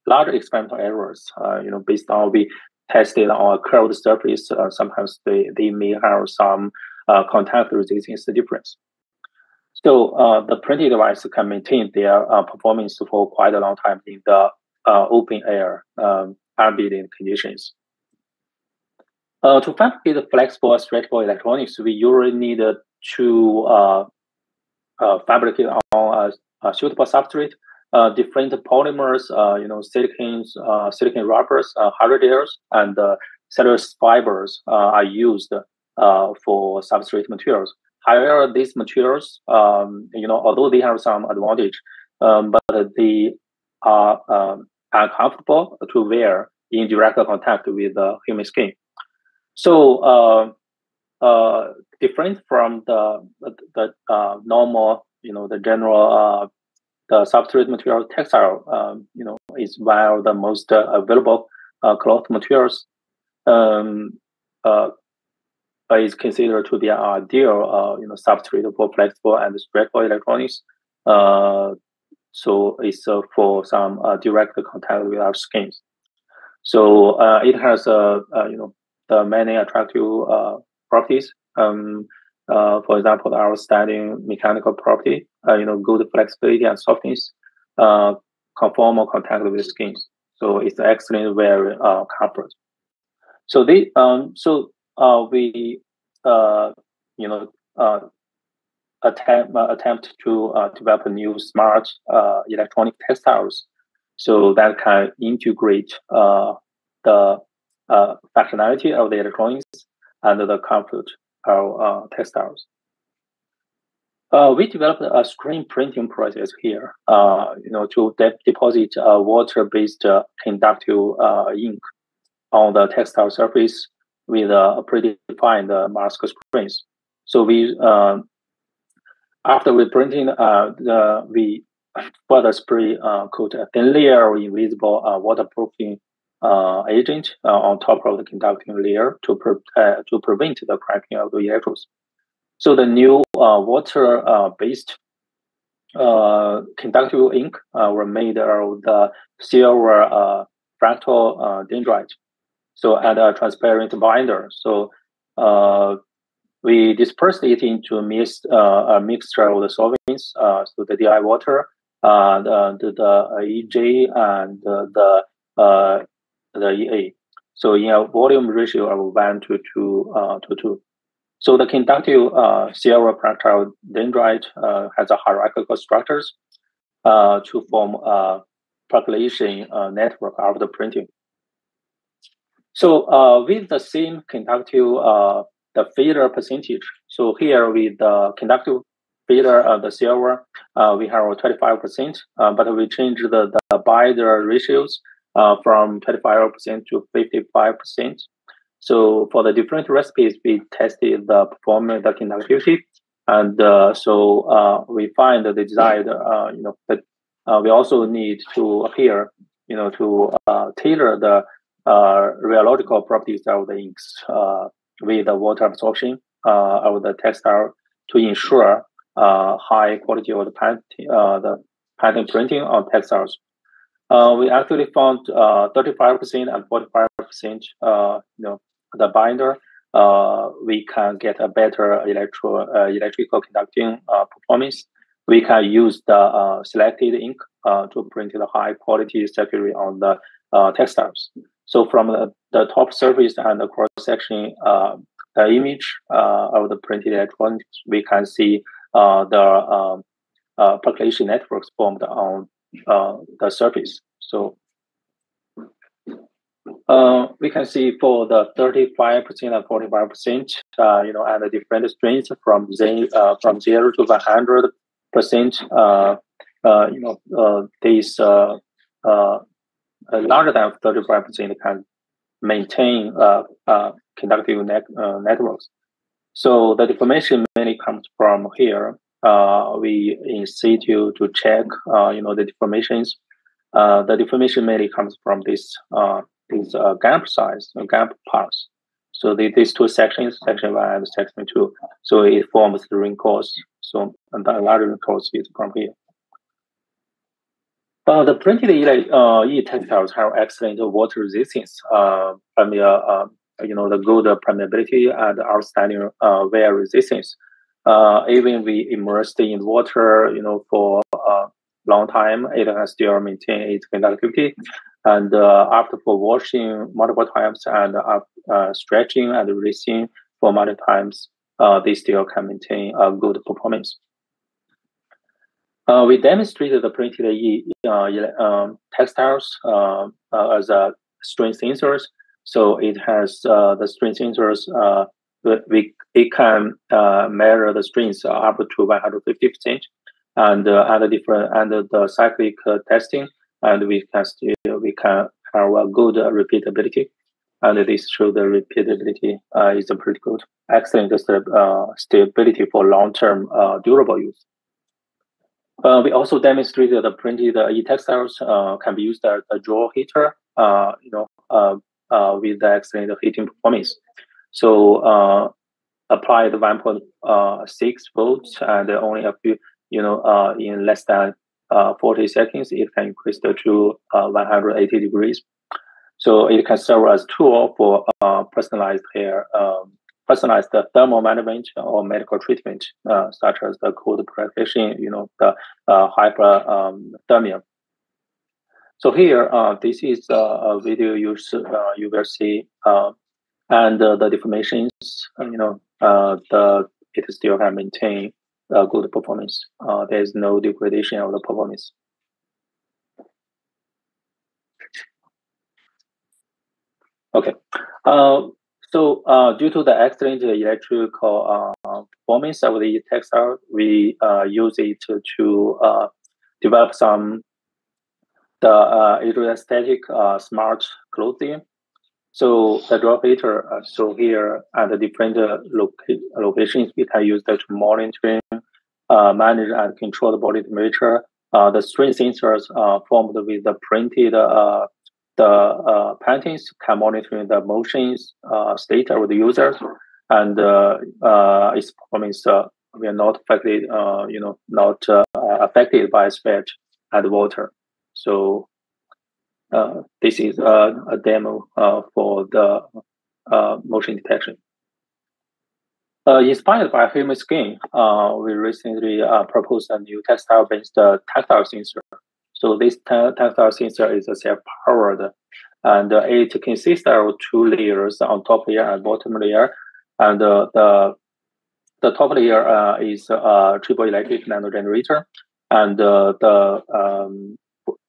large experimental errors, uh, you know, based on we tested on a curved surface, uh, sometimes they, they may have some uh, contact resistance difference. So uh, the printing device can maintain their uh, performance for quite a long time in the uh, open air um, ambient conditions. Uh, to fabricate flexible stretchable electronics, we usually need to uh, fabricate on a, a suitable substrate uh, different polymers, uh, you know, silicones, uh, silicon rubbers, uh, hydrogels, and uh, cellulose fibers uh, are used uh, for substrate materials. However, these materials, um, you know, although they have some advantage, um, but they are um, uncomfortable to wear in direct contact with the human skin. So, different from the the normal, you know, the general the substrate material textile, um, you know, is one of the most uh, available uh, cloth materials. Um, uh, is considered to be an ideal, uh, you know, substrate for flexible and stretchable electronics. Uh, so it's uh, for some direct contact with our skins. So it has, you know, the many attractive properties. Um, uh, for example, our standing mechanical property, uh, you know, good flexibility and softness, uh, conformal contact with the skin. So it's excellent, very uh, comfort. So they, um, so uh, we, uh, you know, uh, attempt uh, attempt to uh, develop a new smart uh, electronic textiles, so that can integrate uh, the uh, functionality of the electronics and the comfort our uh, textiles. Uh, we developed a screen printing process here, uh, you know, to de- deposit a water-based uh, conductive uh, ink on the textile surface with a predefined uh, mask screens. So we, after we printing, the, we further spray coat a thin layer of invisible waterproofing uh, agent uh, on top of the conducting layer to pre- uh, to prevent the cracking of the electrodes. So the new uh, water-based uh, conductive ink uh, were made of the silver fractal dendrite. So add a transparent binder. So we dispersed it into mixed, a mixture of the solvents, so the DI water, the, the, the EJ, and the, the the EA. So in a volume ratio of one to two uh, to two. So the conductive uh, fractal dendrite uh, has a hierarchical structures uh, to form a percolation uh, network after printing. So uh, with the same conductive, uh, the failure percentage. So here with the conductive failure of the silver, we have 25%, uh, but we change the, the binder ratios uh, from 25% to 55%. So for the different recipes, we tested the performance, the conductivity, and uh, so uh, we find the desired, uh, you know, but uh, we also need to here, you know, to tailor the rheological properties of the inks with the water absorption of the textile to ensure high quality of the paint, the pattern printing on textiles. Uh, we actually found uh, 35% and 45%, uh, you know, the binder, uh, we can get a better electro, uh, electrical conducting uh, performance. We can use the selected ink to print the high quality circuitry on the textiles. So from the, the top surface and the cross section the image of the printed electronics, we can see the um, percolation networks formed on uh, the surface. So uh, we can see for the 35% and 45%, uh, you know, and the different strengths from, z, uh, from 0 to 100%, uh, you know, these larger than 35% can maintain conductive net, networks. So the deformation mainly comes from here. Uh, we in situ to check, uh, you know, the deformations. Uh, the deformation mainly comes from this uh, these uh, gap size, uh, gap parts. So the, these two sections, section one and section two, so it forms the wrinkles. So and the larger wrinkles is from here. Uh, the printed e, uh, e textiles have excellent water resistance, uh, uh, you know, the good permeability and outstanding wear resistance. Uh, even we immersed in water, you know, for a long time, it has still maintained its conductivity. And uh, after for washing multiple times and uh, stretching and releasing for multiple times, uh, they still can maintain a good performance. Uh, we demonstrated the printed e, uh, um, textiles as a strain sensors so it has the strain sensors. We it can uh, measure the strains up to 150 percent, and uh, under different under the cyclic uh, testing, and we can still we can have a good repeatability, and this show the repeatability uh, is a pretty good, excellent uh, stability for long term uh, durable use. We also demonstrated the printed e-textiles can be used as a draw heater. You know, with the excellent heating performance. So uh, 1.6 uh, volts and only a few, you know, uh, in less than uh, 40 seconds, it can increase to uh, 180 degrees. So it can serve as tool for personalized hair, um, personalized thermal management or medical treatment, such as the cold preparation, you know, the hyperthermia. Um, so here, uh, this is a video you uh, you will see, uh, and uh, the deformations, uh, you know, uh, the it still can maintain a good performance. there is no degradation of the performance. Okay, so due to the excellent electrical performance of the textile, we use it to develop some the uh, uh, smart clothing. So the draw heater, uh, so here at the different uh, locations, we can use that to monitor, uh, manage and control the body temperature. Uh, the strain sensors uh, formed with the printed uh, the uh, paintings can monitor the motions uh, state of the users and its performance we are not affected you know not affected by sweat and water so uh, this is a, a demo uh, for the uh, motion detection. Uh, inspired by human skin, uh, we recently proposed a new textile-based tactile sensor. So this tactile sensor is a self-powered, and it consists of two layers on top layer and bottom layer. And the the top layer is a triboelectric nano generator, and the um,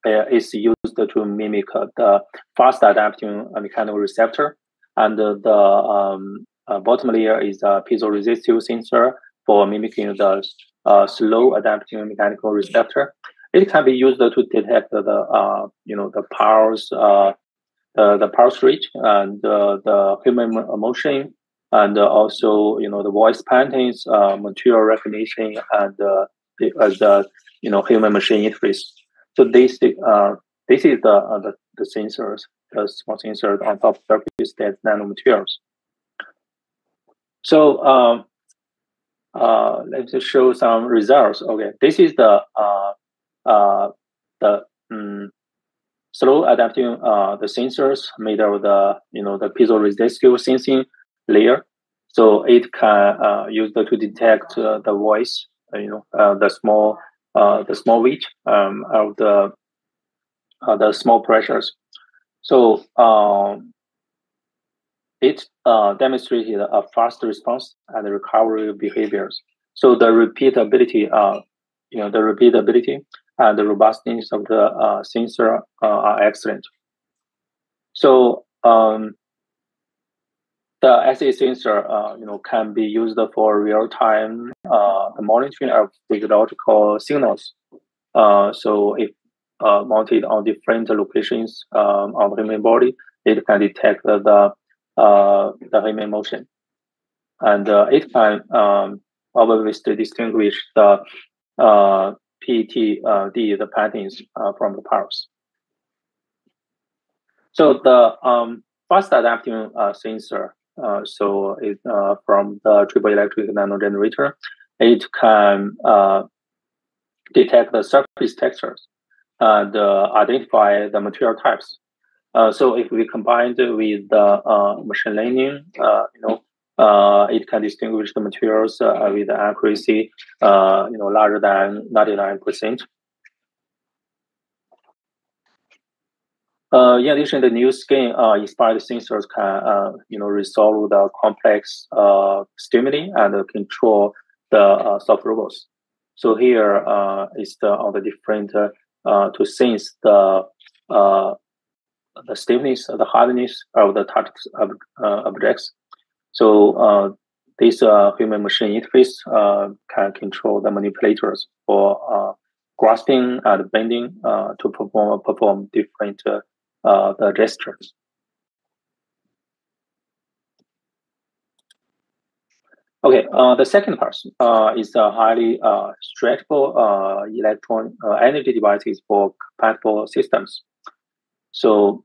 is used to mimic the fast adapting mechanical receptor. And the um, uh, bottom layer is a piezoresistive sensor for mimicking the uh, slow adapting mechanical receptor. It can be used to detect the uh, you know the pulse, uh, the, the pulse rate, and uh, the human motion, and also you know the voice patterns, material recognition, and the, the you know human machine interface. So this uh, this is the, uh, the the sensors, the small sensors on top of surface that nanomaterials. So um, uh, let's show some results. Okay, this is the uh, uh, the um, slow adapting uh, the sensors made of the you know the piezoresistive sensing layer. So it can uh, use the, to detect uh, the voice, uh, you know, uh, the small uh, the small weight um, of the uh, the small pressures. So um, it uh, demonstrated a fast response and recovery behaviors. So the repeatability, uh, you know, the repeatability and the robustness of the uh, sensor uh, are excellent. So um, the SA sensor, uh, you know, can be used for real-time uh, monitoring of physiological signals. so if mounted on different locations um, on the human body, it can detect the the human motion, and it can um, obviously distinguish the PTD, the patterns from the pulse. So the um, fast adapting uh, sensor, uh, so it, uh, from the triboelectric nano generator, it can uh, detect the surface textures and uh, identify the material types. Uh, so if we combine it with the machine learning, you know, it can distinguish the materials with accuracy, you know, larger than 99%. Uh, in addition, the new skin uh, inspired sensors can, uh, you know, resolve the complex uh, stimuli and control the uh, soft robots. So here uh, is the on the different uh, to sense the the stiffness, the hardness of the ob- objects. So this human machine interface can control the manipulators for grasping and bending to perform perform different uh, the gestures. Okay, uh, the second part uh, is a highly uh, stretchable uh, electron uh, energy devices for compatible systems. So,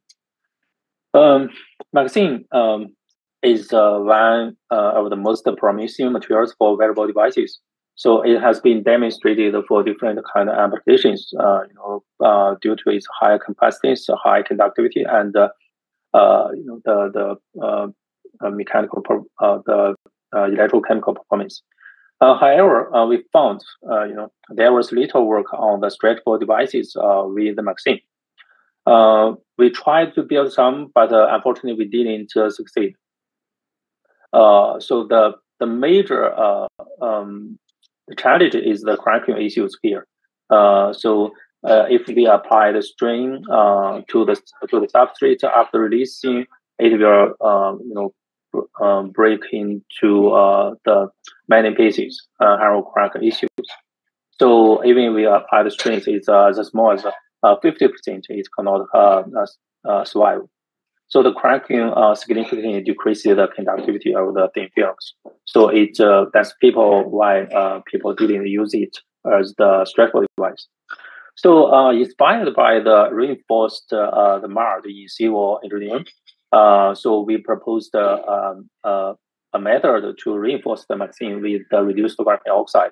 um, MXene um, is one of the most promising materials for wearable devices. So it has been demonstrated for different kind of applications, uh, you know, uh, due to its high capacitance, high conductivity, and uh, uh you know the the uh, uh, mechanical, the electrochemical performance. however, we found, you know, there was little work on the stretchable devices with the MXene. we tried to build some, but unfortunately, we didn't succeed. so the the major um, the challenge is the cracking issues here. Uh, so uh, if we apply the strain uh, to the to the substrate after releasing, it will um, you know um, break into uh, the many pieces, uh, have crack issues. So even if we apply the strain, it's uh, as small as uh, fifty percent, it cannot survive. So the cracking uh, significantly decreases the conductivity of the thin films. So it uh, that's people why uh, people didn't use it as the stretchable device. So uh, inspired by the reinforced uh, the MARD in civil engineering, uh, so we proposed um, a method to reinforce the MXene with the reduced graphene oxide.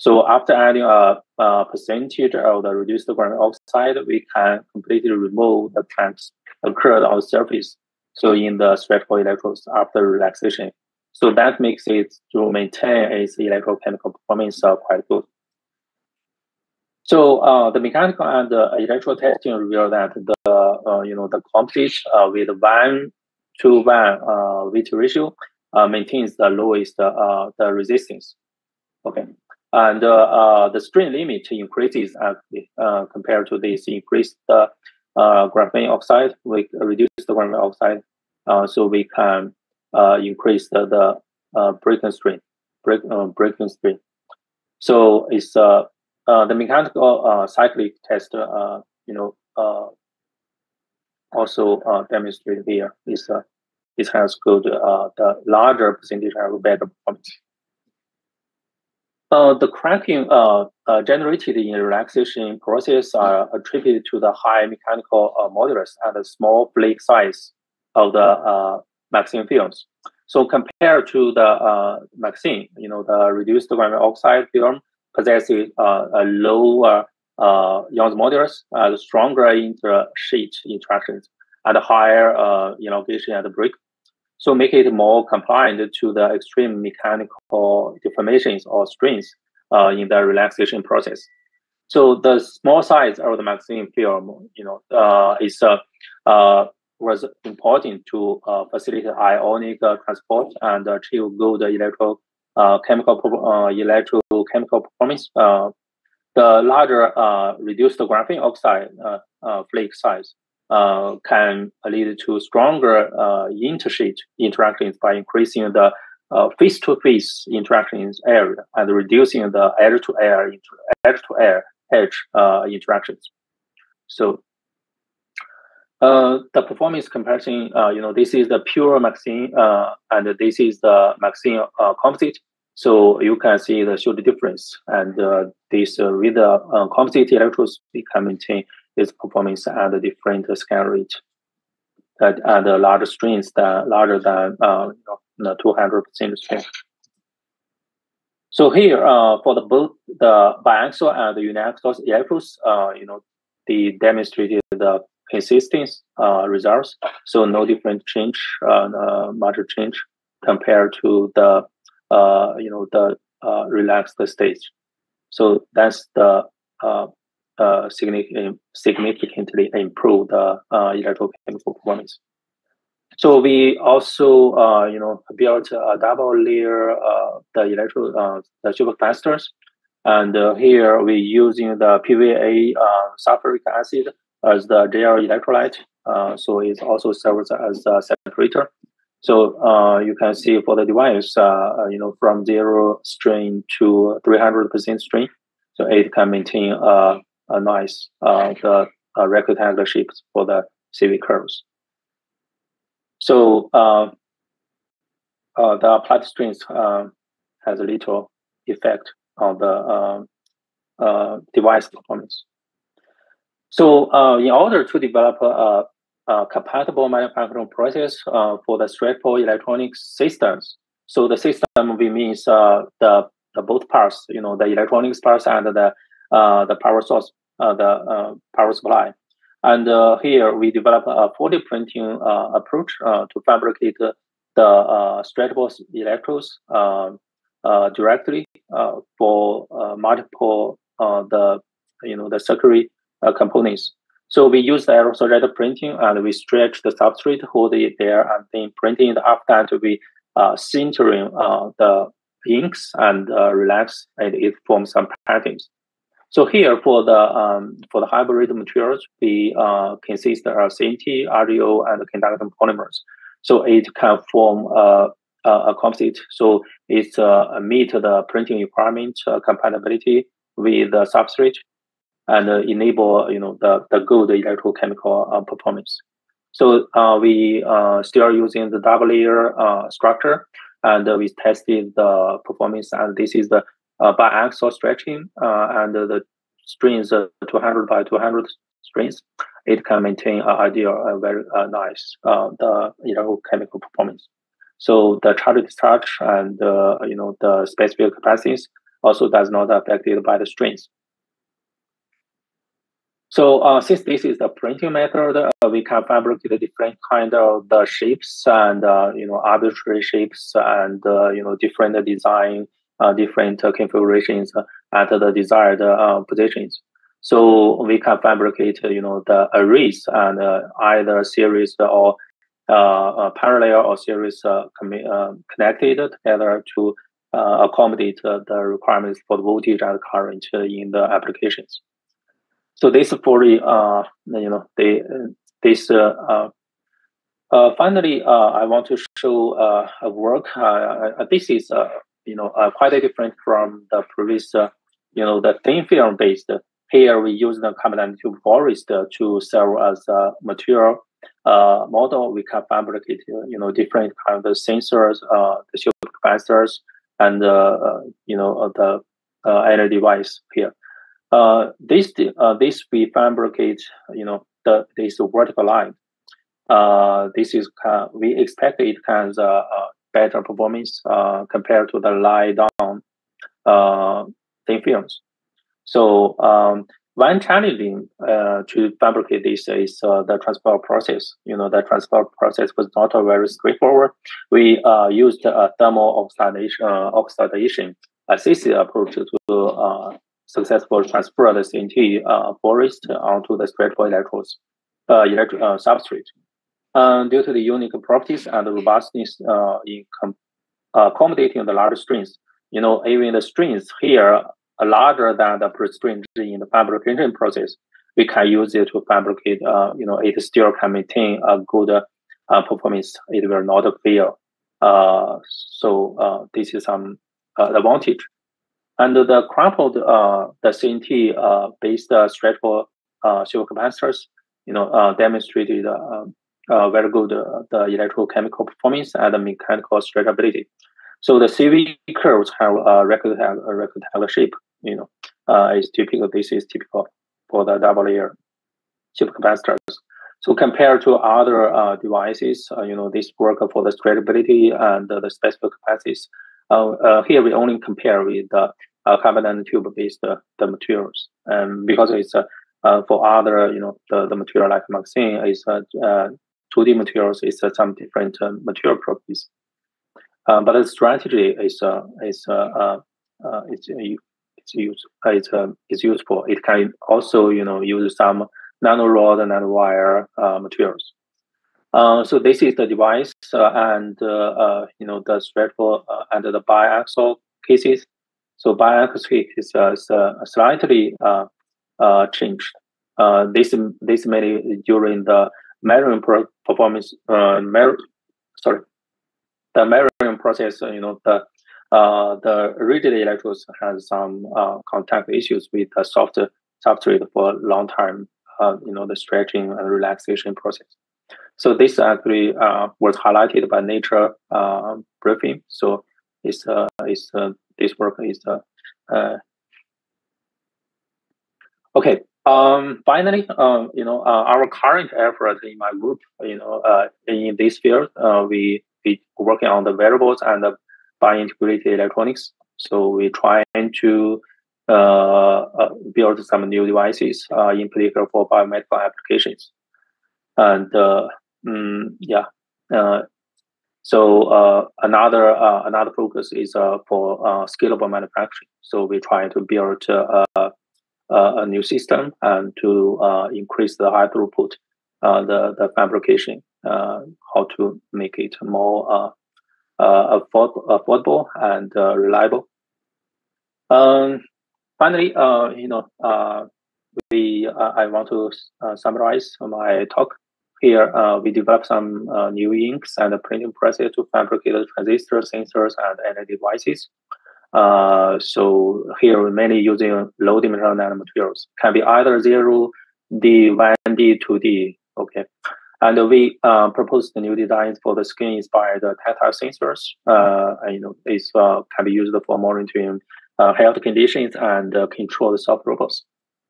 So after adding a, a percentage of the reduced graphene oxide, we can completely remove the clamps occurred on the surface. So in the stretchable electrodes after relaxation. So that makes it to maintain its electrochemical performance uh, quite good. So uh, the mechanical and the electrical testing revealed that the uh, you know the complete uh, with one to one uh, VT ratio uh, maintains the lowest uh, the resistance. Okay, and the strain limit increases actually compared to this increased uh, graphene oxide, we reduce the graphene oxide, uh, so we can uh, increase the, the uh, breaking strain, break, uh, breaking strain. So it's uh, uh, the mechanical uh, cyclic test, uh, you know, uh, also uh, demonstrated here. Is uh, it has good uh, the larger percentage have better performance. Uh, the cracking uh, uh, generated in relaxation process are attributed to the high mechanical uh, modulus and the small flake size of the uh, MXene films. So compared to the uh, MXene, you know, the reduced graphene oxide film possesses a lower Young's modulus, stronger inter-sheet interactions, and higher elongation at the break so make it more compliant to the extreme mechanical deformations or strains uh, in the relaxation process. So the small size of the MXene film, you know, uh, is uh, uh, was important to uh, facilitate ionic transport and achieve good electro uh, chemical uh, electrochemical performance. the larger reduced graphene oxide flake size uh, can lead to stronger uh, intersheet interactions by increasing the uh, face-to-face interactions area and reducing the air-to-air edge-to-air edge interactions. So uh, the performance comparison, uh, you know, this is the pure MXene, uh, and this is the MXene uh, composite. So you can see the show the difference. And uh, this uh, with the composite electrodes, we can maintain its performance at a different scan rate at, at the larger strings that larger than uh, you know, 200% string. So here, uh, for the both the biaxial and the uniaxial electrodes, you know, they demonstrated the consistent uh, results. So no different change, uh, uh, major change compared to the uh, you know the uh, relaxed stage. So that's the uh, uh, significantly, improve the uh, electrochemical performance. So we also, uh, you know, built a double layer uh, the electro uh, the supercapacitors, and uh, here we're using the PVA uh, sulfuric acid as the gel electrolyte. So it also serves as a separator. So you can see for the device, you know, from zero strain to 300% strain. So it can maintain a nice uh, the rectangular shapes for the CV curves. So the applied strings has a little effect on the device performance. So uh, in order to develop a, a compatible manufacturing process uh, for the stretchable electronic systems, so the system we means uh, the, the both parts, you know, the electronics parts and the uh, the power source, uh, the uh, power supply. And here we develop a 4D printing approach to fabricate the stretchable electrodes directly for multiple the you know the circuitry uh, components. So we use the aerosol printing and we stretch the substrate, hold it there, and then printing it after that we uh, sintering uh, the inks and uh, relax, and it forms some patterns. So here for the um, for the hybrid materials, we uh, consist of CNT, rGO, and conductive polymers. So it can form a, a composite. So it uh, meet the printing requirement uh, compatibility with the substrate and uh, enable you know the, the good electrochemical uh, performance. So uh, we still using the double layer structure, and we tested the performance. And this is the biaxial stretching, and the strings 200 by 200 strings. It can maintain an ideal, uh, very uh, nice uh, the electrochemical performance. So the charge discharge and you know the specific capacities also does not affected by the strings. So uh, since this is the printing method, uh, we can fabricate different kind of the shapes and uh, you know arbitrary shapes and uh, you know different design, uh, different configurations at the desired uh, positions. So we can fabricate you know the arrays and either series or parallel or series connected together to accommodate the requirements for the voltage and current in the applications. So this fully, uh, you know, they this uh, uh, uh, finally, uh, I want to show uh, a work. Uh, this is, uh, you know, uh, quite different from the previous, uh, you know, the thin film based. Here we use the carbon nanotube forest to serve as a material uh, model. We can fabricate, you know, different kind of sensors, uh, the super capacitors, and uh, you know, the uh, energy device here. Uh, this uh, this we fabricate, you know, the this vertical line. Uh, this is uh, we expect it a better performance uh, compared to the lie down uh, thin films. So um, one challenging uh, to fabricate this is uh, the transfer process. You know, the transfer process was not very straightforward. We uh, used a thermal oxidation, uh, oxidation assisted approach to uh, successfully transfer the CNT uh, forest onto the stretchable electrodes, uh, electro, uh, substrate. Um, due to the unique properties and the robustness uh, in com- accommodating the large strings, you know, even the strings here are larger than the pre-string in the fabrication process. We can use it to fabricate, uh, you know, it still can maintain a good uh, performance. It will not fail. Uh, so uh, this is some uh, advantage. And the crumpled uh, the CNT uh, based uh, stretchable uh, supercapacitors, you know, uh, demonstrated uh, uh, very good uh, the electrochemical performance and the mechanical stretchability. So the CV curves have a rectangular, shape. You know, uh, is typical. This is typical for the double layer supercapacitors. So compared to other uh, devices, uh, you know, this work for the stretchability and uh, the specific capacities. Uh, uh, here we only compare with the carbon nanotube based the materials, and because it's for other, you know, the, the material like MXene is 2D materials is uh, some different uh, material properties. Um, but the strategy is uh, is uh, uh, uh it's it's used it's um, it's useful. It can also you know use some nano rod and nano nanowire materials. so this is the device and you know the stretchable and the biaxial cases. So biaxial case is slightly changed. this this mainly during the measuring performance uh, mer- sorry the measuring process, you know, the uh, the rigid electrodes has some uh, contact issues with the soft substrate for long time, uh, you know, the stretching and relaxation process. So this actually uh, was highlighted by Nature uh, briefing. So it's, uh, it's this work is okay. Um, finally, um, you know, our current effort in my group, you know, in this field, we we working on the wearables and the bi-integrated electronics. So we're trying to uh, uh, build some new devices, uh, in particular for biomedical applications. And mm, yeah, so another another focus is for scalable manufacturing. So we're trying to build Uh, a new system and to uh, increase the high throughput, uh, the the fabrication uh, how to make it more uh, uh, afford- affordable and reliable. Um, finally, you know, we I want to summarize my talk. Here, we developed some new inks and printing presses to fabricate the transistors, sensors, and energy devices. Uh, so here we're mainly using low dimensional nanomaterials. Can be either zero D, one D, two D. Okay. And we uh, proposed the new designs for the skin inspired tactile sensors. Uh, and, you know, this uh, can be used for monitoring uh, health conditions and uh, control the soft robots.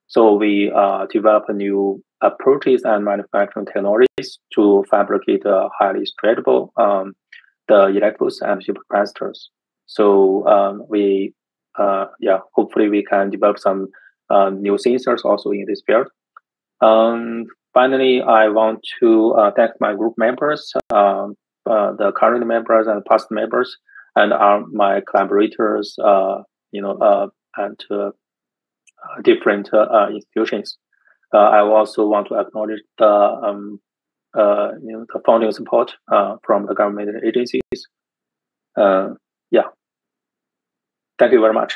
So we uh, develop new approaches and manufacturing technologies to fabricate highly stretchable um, the electrodes and supercapacitors. So um, we, yeah, hopefully we can develop some new sensors also in this field. Um, Finally, I want to uh, thank my group members, um, uh, the current members and past members, and my collaborators, uh, you know, uh, and uh, different uh, institutions. I also want to acknowledge the, um, you know, the funding support from the government agencies. yeah. Thank you very much.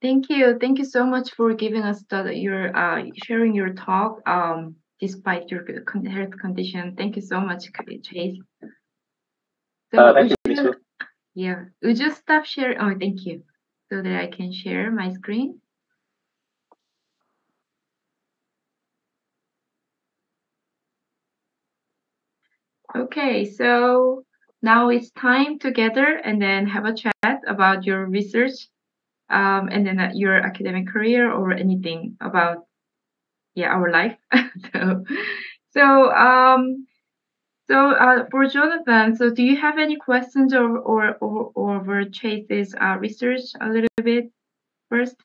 Thank you. Thank you so much for giving us the, your uh, sharing your talk um, despite your health condition. Thank you so much, Chase. So uh, thank you, you Yeah. Would you stop sharing? Oh, thank you. So that I can share my screen. Okay, so now it's time together and then have a chat about your research um, and then uh, your academic career or anything about yeah our life. So so um so uh, for jonathan so do you have any questions or or or, over chase's uh, research a little bit first?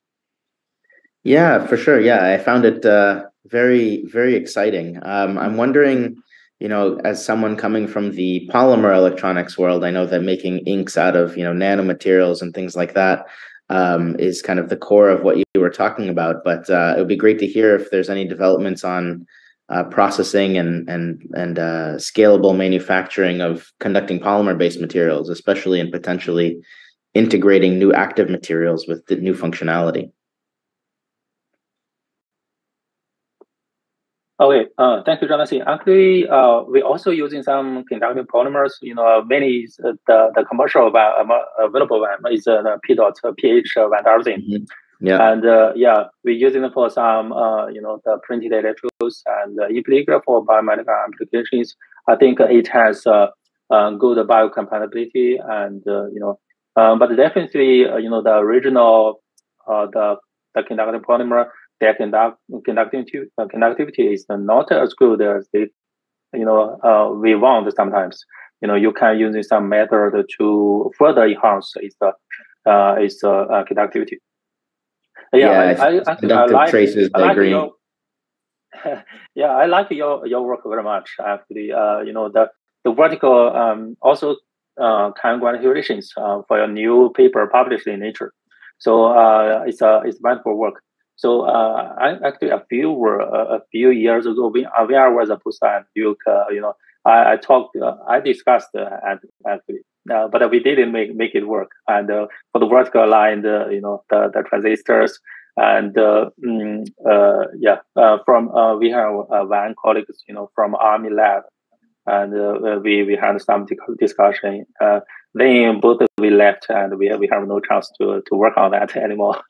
Yeah for sure. Yeah i found it uh, very very exciting. Um, i'm wondering you know as someone coming from the polymer electronics world i know that making inks out of you know nanomaterials and things like that um, is kind of the core of what you were talking about. But uh, it would be great to hear if there's any developments on uh, processing and and and uh, scalable manufacturing of conducting polymer-based materials, especially in potentially integrating new active materials with the new functionality. Okay, uh, thank you, Jonathan. Actually, uh, we're also using some conducting polymers. You know, many uh, the the commercial one, available one is uh, the PEDOT pH vandarzine. Mm-hmm. Yeah, and uh, yeah, we're using it for some uh, you know the printed electrodes and uh, in for biomedical applications. I think it has uh, uh, good biocompatibility and uh, you know, um, but definitely uh, you know the original uh, the the conducting polymer their conduct conductivity uh, conductivity is not as good as they you know uh, we want sometimes. You know, you can use some method to further enhance its uh, its uh, conductivity. Yeah, yeah I, I, I, I like, traces I like Your, yeah, I like your your work very much. Actually, uh, you know the the vertical um, also uh, curations uh, for your new paper published in Nature. So uh, it's a it's wonderful work. So uh, I actually a few were a few years ago when, uh, I was a at Duke, uh, you know, I, I talked, uh, I discussed uh, actually, uh, but we didn't make make it work. And uh, for the vertical aligned, uh, you know, the, the transistors and uh, mm, uh, yeah, uh, from uh, we have uh, one colleagues, you know, from Army lab and uh, we we had some discussion. Uh, then both we left, and we we have no chance to to work on that anymore.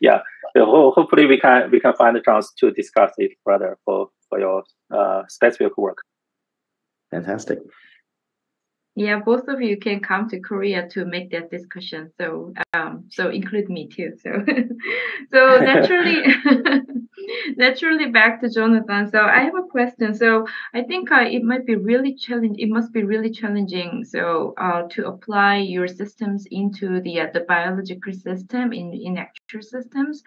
yeah, so hopefully we can we can find a chance to discuss it further for for your uh, specific work. Fantastic. Yeah, both of you can come to Korea to make that discussion. So, um, so include me too. So, so naturally, naturally back to Jonathan. So I have a question. So I think uh, it might be really challenging. It must be really challenging. So uh, to apply your systems into the uh, the biological system in in actual systems.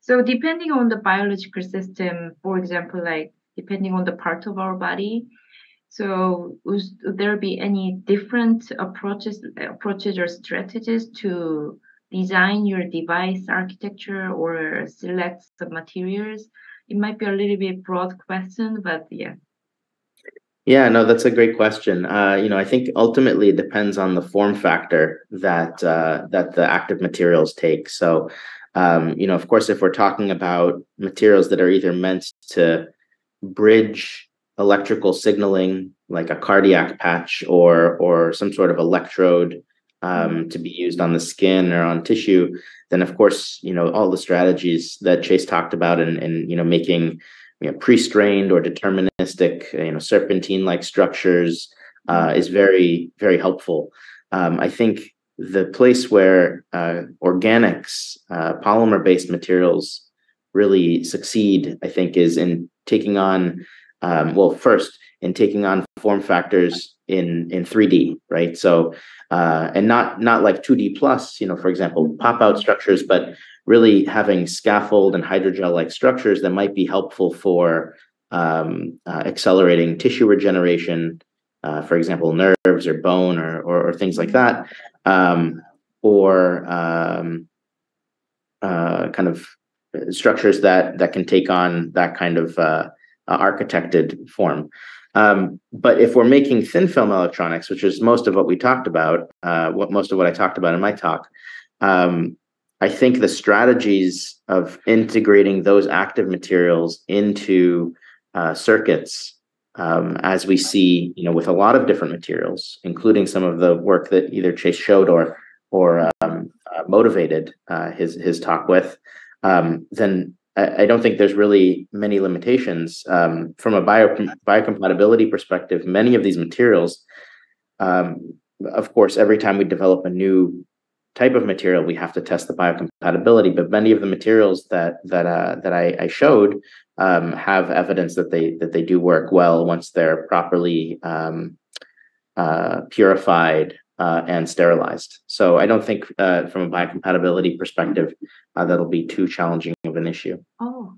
So depending on the biological system, for example, like depending on the part of our body so would there be any different approaches, approaches or strategies to design your device architecture or select some materials? It might be a little bit broad question, but yeah. Yeah, no, that's a great question. Uh, you know, I think ultimately it depends on the form factor that uh, that the active materials take. So, um, you know, of course, if we're talking about materials that are either meant to bridge electrical signaling like a cardiac patch or or some sort of electrode um, mm-hmm. to be used on the skin or on tissue then of course you know all the strategies that chase talked about and and you know making you know pre-strained or deterministic you know serpentine like structures uh, mm-hmm. is very very helpful um, i think the place where uh, organics uh, polymer based materials really succeed i think is in taking on um, well, first in taking on form factors in in 3D, right? So, uh, and not not like 2D plus, you know, for example, pop out structures, but really having scaffold and hydrogel like structures that might be helpful for um, uh, accelerating tissue regeneration, uh, for example, nerves or bone or or, or things like that, um, or um, uh, kind of structures that that can take on that kind of uh, architected form. Um, but if we're making thin film electronics, which is most of what we talked about, uh, what most of what I talked about in my talk, um, I think the strategies of integrating those active materials into uh, circuits, um, as we see, you know, with a lot of different materials, including some of the work that either Chase showed or or um, uh, motivated uh, his his talk with, um, then I, don't think there's really many limitations um, from a bio biocompatibility perspective. Many of these materials, um, of course, every time we develop a new type of material, we have to test the biocompatibility. But many of the materials that that uh, that I, I showed um, have evidence that they that they do work well once they're properly um, uh, purified uh, and sterilized. So I don't think, uh, from a biocompatibility perspective, uh, that'll be too challenging of an issue. Oh,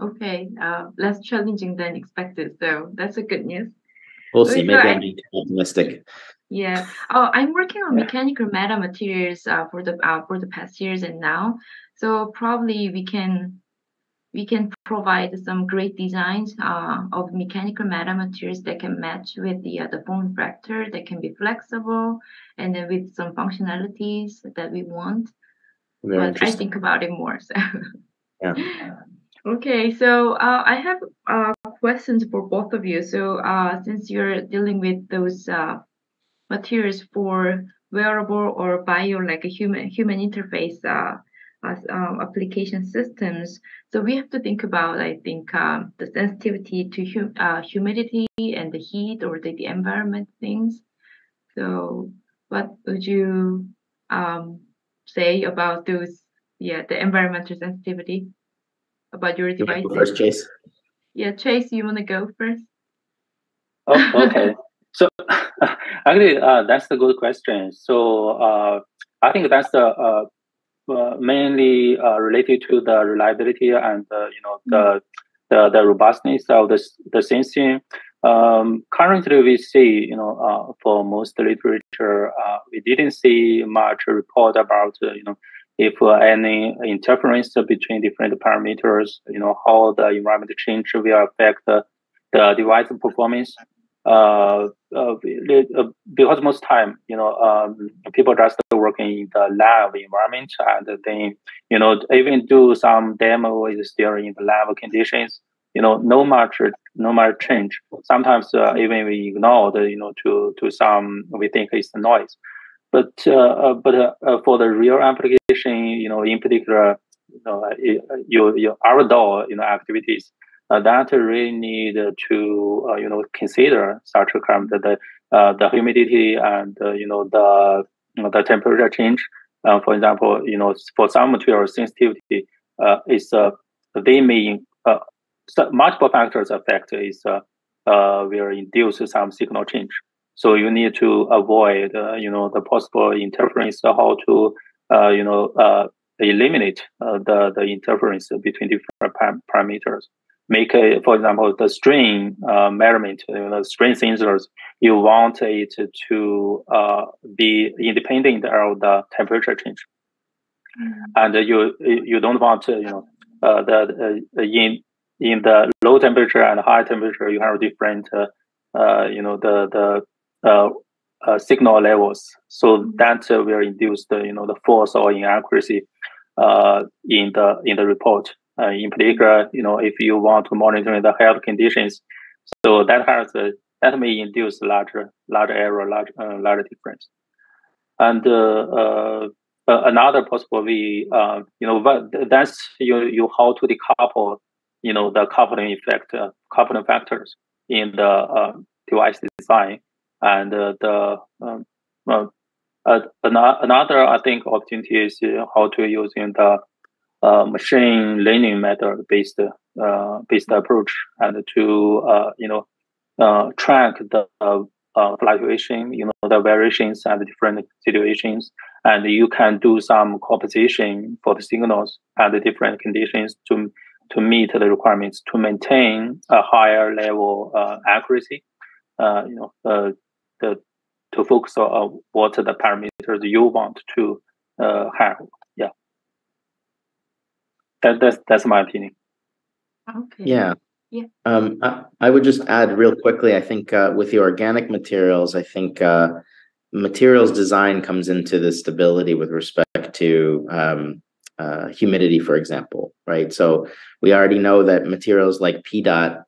okay. Uh, less challenging than expected. So that's a good news. We'll see. Maybe I'm being too optimistic. Yeah. Oh, I'm working on mechanical metamaterials uh, for the uh, for the past years and now. So probably we can we can provide some great designs uh, of mechanical metamaterials that can match with the, uh, the form factor that can be flexible and then with some functionalities that we want. Very but I think about it more. So. Yeah. Okay, so uh, I have uh, questions for both of you. So uh, since you're dealing with those uh, materials for wearable or bio, like a human human interface uh, um, application systems, so we have to think about, I think, um, the sensitivity to hum uh, humidity and the heat or the, the environment things. So what would you um, say about those? Yeah, the environmental sensitivity about your device? You first, Chase. Yeah, Chase, you want to go first? Oh, okay. so actually, uh, that's a good question. So uh, I think that's the uh, uh mainly uh, related to the reliability and you know the, mm-hmm. the the robustness of the the sensing. Um, currently, we see, you know, uh, for most literature, uh, we didn't see much report about, uh, you know, if uh, any interference between different parameters, you know, how the environment change will affect the device performance. Uh, uh, because most time, you know, um, people just working in the lab environment and then, you know, even do some demo is still in the lab conditions you know, no much, no much change. Sometimes uh, even we ignore the, you know, to to some we think it's noise, but uh, uh, but uh, uh, for the real application, you know, in particular, you know, your outdoor, you know, activities, that really need to, you know, consider such a kind of the the humidity and you know the the temperature change. for example, you know, for some material sensitivity, is they may multiple factors affect is uh, uh, will induce some signal change. So you need to avoid, uh, you know, the possible interference, how to, uh, you know, uh, eliminate uh, the, the interference between different parameters. Make, a, for example, the strain measurement, you know, strain sensors, you want it to be independent of the temperature change. Mm-hmm. And you you don't want, you know, the in in the low temperature and high temperature, you have different, uh, uh, you know, the the uh, uh signal levels. So mm-hmm. that uh, will induce the, you know, the force or inaccuracy uh, in the in the report. In particular, you know, if you want to monitor the health conditions, so that has that may induce larger larger error, large larger difference. And another possible way, you know, that's you you how to decouple you know the coupling effect, uh, coupling factors in the uh, device design, and uh, the um, uh, another I think opportunity is uh, how to using the uh, machine learning method based uh, based approach and to uh, you know uh, track the uh, fluctuation, you know the variations and different situations, and you can do some composition for the signals and the different conditions to to meet the requirements to maintain a higher level uh, accuracy. Uh, you know, uh, the to focus on what the parameters you want to uh, have. Yeah, that, that's that's my opinion. Okay. Yeah. Yeah. Um, I, I, would just add real quickly. I think uh, with the organic materials, I think uh, materials design comes into the stability with respect to um, uh, humidity, for example, right? So we already know that materials like PEDOT,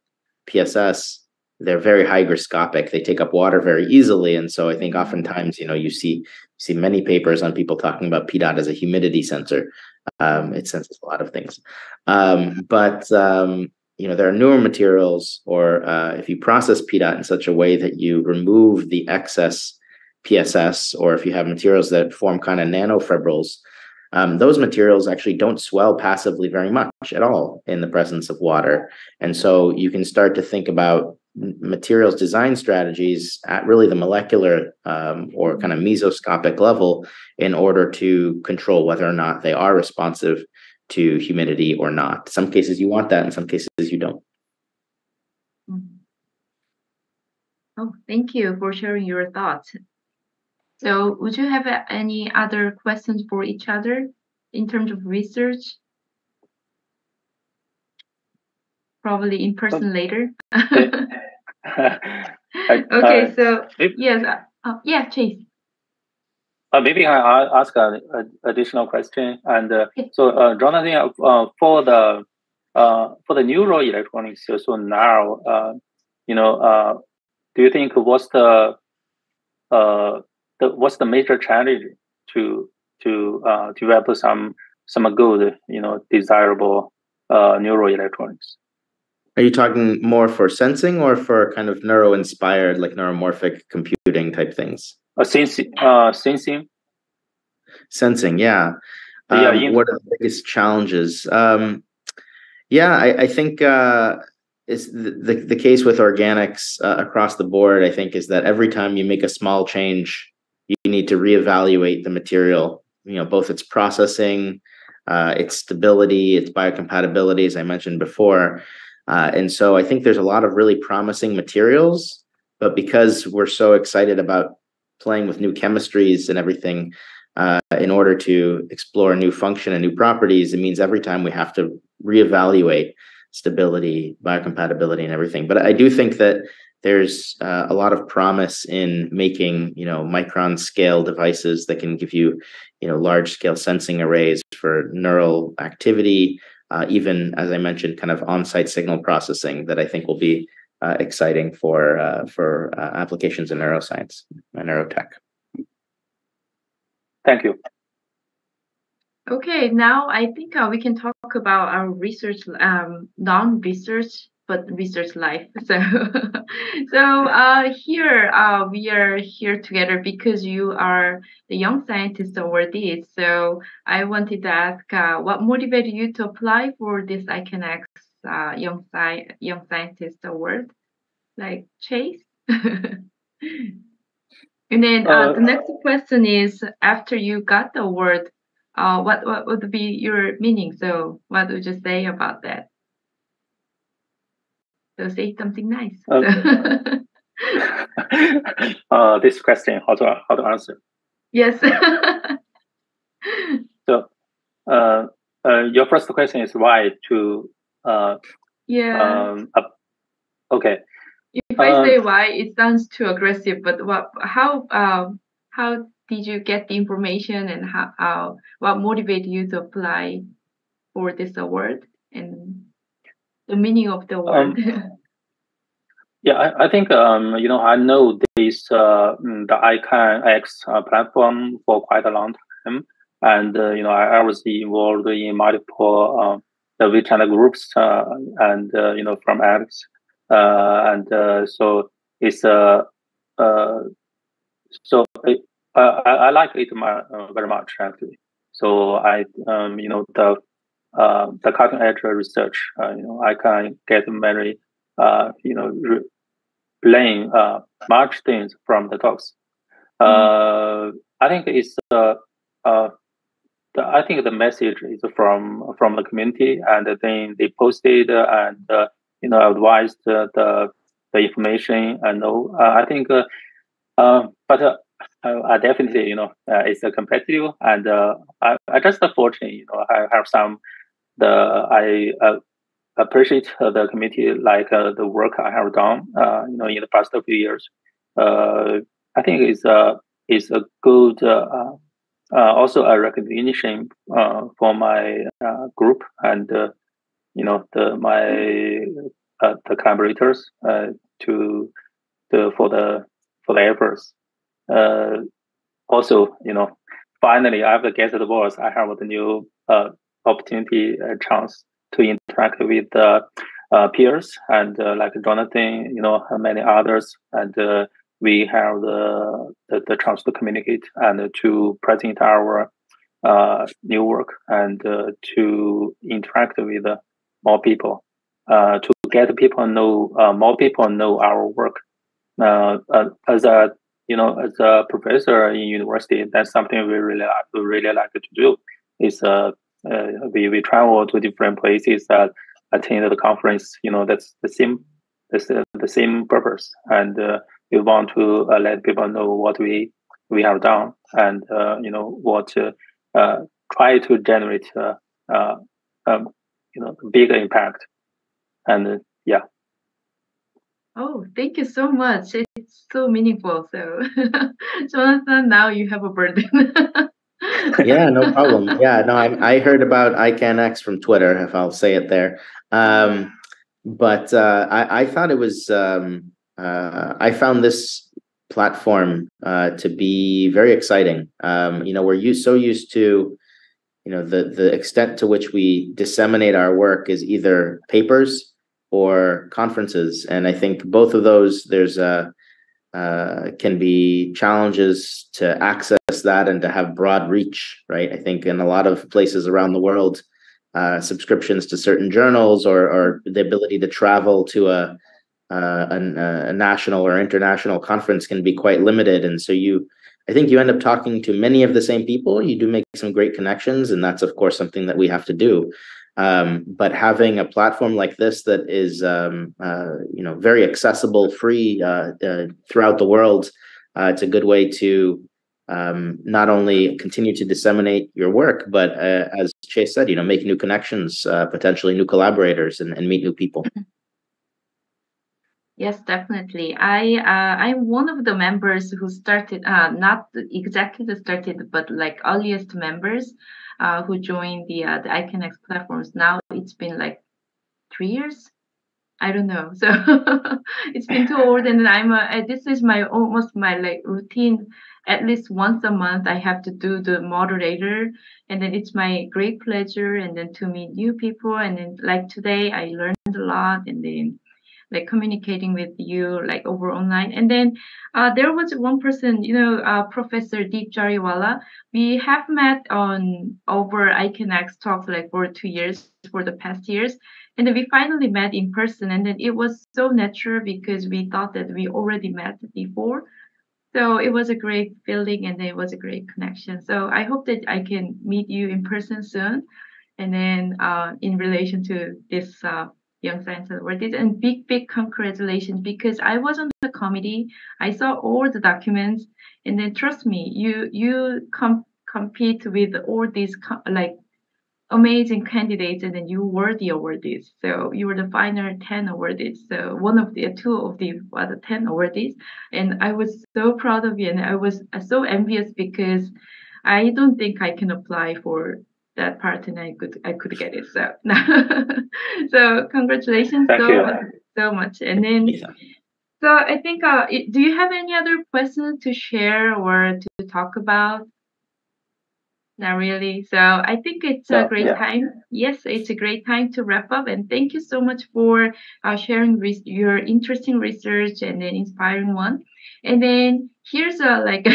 PSS, they're very hygroscopic. They take up water very easily, and so I think oftentimes, you know, you see see many papers on people talking about PEDOT as a humidity sensor. Um, it senses a lot of things, um, but um, you know there are newer materials, or uh, if you process PEDOT in such a way that you remove the excess PSS, or if you have materials that form kind of nanofibrils um, those materials actually don't swell passively very much at all in the presence of water. And so you can start to think about materials design strategies at really the molecular um, or kind of mesoscopic level in order to control whether or not they are responsive to humidity or not. Some cases you want that, in some cases you don't. Mm-hmm. Oh, thank you for sharing your thoughts. So would you have any other questions for each other in terms of research? Probably in person later. okay, so yes, uh, uh, yeah, Chase. Uh, maybe I ask an additional question. And uh, so, uh, Jonathan, uh, for the for the neural electronics, so now, you know, do you think what's the uh, the, what's the major challenge to to uh, develop some some good, you know, desirable uh, neuroelectronics? Are you talking more for sensing or for kind of neuro-inspired, like neuromorphic computing type things? Uh, sensing, uh, sensing. Sensing, yeah. Um, yeah. What are the biggest challenges? Um, yeah, I, I think uh, is the, the, the case with organics uh, across the board. I think is that every time you make a small change, you need to reevaluate the material. You know, both its processing, uh, its stability, its biocompatibility, as I mentioned before. Uh, and so I think there's a lot of really promising materials, but because we're so excited about playing with new chemistries and everything, uh, in order to explore new function and new properties, it means every time we have to reevaluate stability, biocompatibility, and everything. But I do think that there's uh, a lot of promise in making you know micron scale devices that can give you you know large scale sensing arrays for neural activity uh, even as I mentioned, kind of on-site signal processing that I think will be uh, exciting for uh, for uh, applications in neuroscience and neurotech. Thank you. Okay, now I think uh, we can talk about our research, um, non-research but research life. So, so uh, here uh, we are here together because you are the Young Scientist awardee. So I wanted to ask, uh, what motivated you to apply for this ICANX uh, Young Sci Young Scientist Award? Like Chase. and then uh, the uh, next question is, after you got the award, what what would be your meaning? So, what would you say about that? So say something nice. Um, uh, this question, how to how to answer? Yes. so, uh, uh, your first question is why to uh, yeah. Um, uh, okay. If I say um, why, it sounds too aggressive. But what? How? Um, how did you get the information, and how? how what motivated you to apply for this award? And the meaning of the word. Um, yeah, I, I, think um, you know I know this uh, mm, the ICANX uh, platform for quite a long time, and uh, you know I, I, was involved in multiple uh, WeChat groups uh, and uh, you know from Alex, and so it's uh, so it, I, I like it very much actually. So I um, you know the uh, the cutting edge research. Uh, you know, I can get many, uh, you know, re- learn uh, much things from the talks. Mm-hmm. I think it's uh, uh, the, I think the message is from from the community, and then they posted and you know advised the the information. And know I think, but I definitely, you know, uh, it's a competitive, and uh, I, I just fortunate, you know, I have some the I uh, appreciate uh, the committee like uh, the work I have done, uh, you know, in the past few years. Uh, I think it's a it's a good also a recognition for my group and you know the my the collaborators to the for the for the efforts. also, you know, finally, I have the boss. I have the new uh, opportunity, a chance to interact with uh, uh, peers and uh, like Jonathan, you know, many others, and we have the, the, the chance to communicate and to present our new work and to interact with more people, to get people know more people know our work. as a you know, as a professor in university, that's something we really like, really like to do. Is uh, uh, we we travel to different places that attend the conference. You know, that's the same that's the, the same purpose, and uh, we want to uh, let people know what we we have done, and uh, you know what uh, try to generate uh, um, you know bigger impact, and yeah. Oh, thank you so much. It's so meaningful. So, Jonathan, now you have a burden. yeah, no problem. Yeah, no, I, I heard about ICANX from Twitter, if I'll say it there. Um, but uh, I, I, thought it was. Um, uh, I found this platform uh, to be very exciting. Um, you know, we're used so used to, you know, the the extent to which we disseminate our work is either papers or conferences, and I think both of those there's a uh, can be challenges to access that and to have broad reach, right? I think in a lot of places around the world, uh, subscriptions to certain journals or, or the ability to travel to a, uh, a, a national or international conference can be quite limited. And so you, I think you end up talking to many of the same people. You do make some great connections, and that's of course something that we have to do. Um, but having a platform like this that is um, uh, you know very accessible, free uh, uh, throughout the world, uh, it's a good way to um, not only continue to disseminate your work, but uh, as Chase said, you know, make new connections, uh, potentially new collaborators, and, and, meet new people. Mm-hmm. Yes, definitely. I I'm one of the members who started, uh, not exactly the started, but like earliest members uh, who joined the uh, the ICANX platforms. Now it's been like three years. I don't know. So it's been too old, and I'm a, this is my almost my like routine. At least once a month, I have to do the moderator, and then it's my great pleasure, and then to meet new people, and then like today, I learned a lot, and then like communicating with you like over online. And then uh, there was one person, you know, uh, Professor Deep Jariwala. We have met on over ICANX talks like for two years for the past years. And then we finally met in person. And then it was so natural because we thought that we already met before. So it was a great feeling and it was a great connection. So I hope that I can meet you in person soon. And then uh, in relation to this uh, Young Science Awards. And big, big congratulations because I was on the committee. I saw all the documents, and then trust me, you you com- compete with all these co- like amazing candidates, and then you were the awardees. So you were the final ten awardees. So one of the two of the other ten awardees, and I was so proud of you, and I was so envious because I don't think I can apply for that part and I could I could get it. So so congratulations Thank so you. much, so much. And then so I think uh, do you have any other questions to share or to talk about? Not really. So I think it's a great yeah. time. Yes, it's a great time to wrap up. And thank you so much for uh, sharing your interesting research and an inspiring one. And then here's a like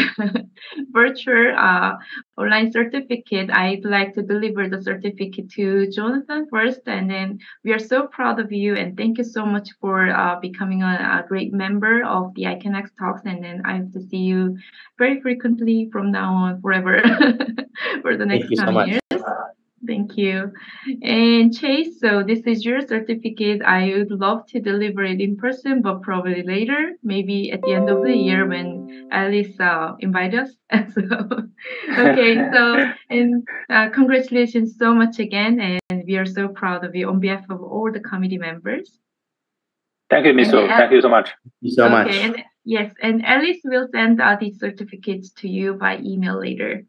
virtual uh, online certificate. I'd like to deliver the certificate to Jonathan first, and then we are so proud of you and thank you so much for uh, becoming a, a, great member of the ICANX talks. And then I have to see you very frequently from now on forever for the next time years. Thank you. And Chase, so this is your certificate. I would love to deliver it in person, but probably later, maybe at the end of the year when Alice uh, invite us. so, okay, so and uh, congratulations so much again, and we are so proud of you on behalf of all the committee members. Thank you, Miso. Thank you so much. Thank you so okay, much. And, yes, and Alice will send uh, these certificates to you by email later.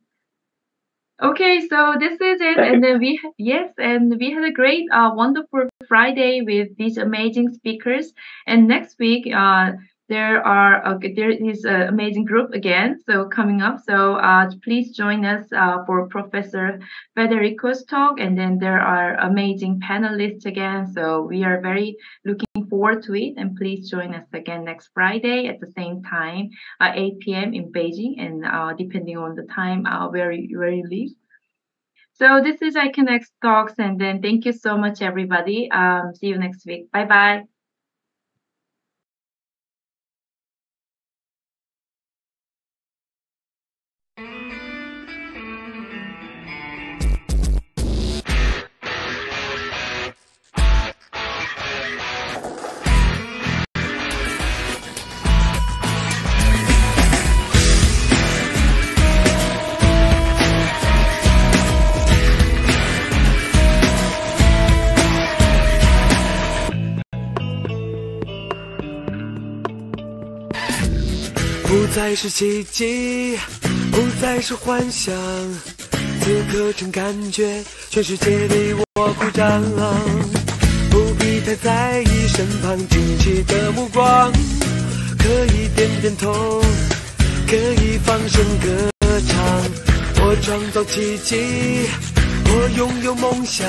Okay, so this is it, and then we yes, and we had a great, uh, wonderful Friday with these amazing speakers. And next week, uh, there are there is an amazing group again, so coming up. So uh, please join us uh, for Professor Federico's talk, and then there are amazing panelists again. So we are very looking forward to it, and please join us again next Friday at the same time, uh, 8 p.m. in Beijing, and uh, depending on the time uh, where you, where you live. So this is ICANX Talks, and then thank you so much, everybody. Um, see you next week. Bye bye. 不再是奇迹，不再是幻想，此刻真感觉全世界为我鼓掌。不必太在意身旁惊奇的目光，可以点点头，可以放声歌唱。我创造奇迹，我拥有梦想，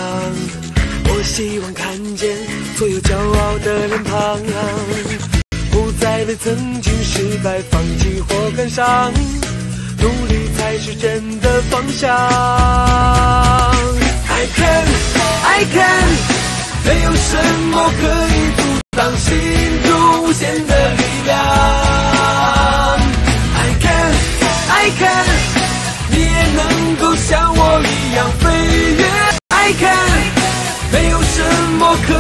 我希望看见所有骄傲的脸庞，不再为曾经失败放弃或感伤，努力才是真的方向。I can, I can。没有什么可以阻挡心中无限的力量。I can, I can，你也能够像我一样飞跃。I can，没有什么可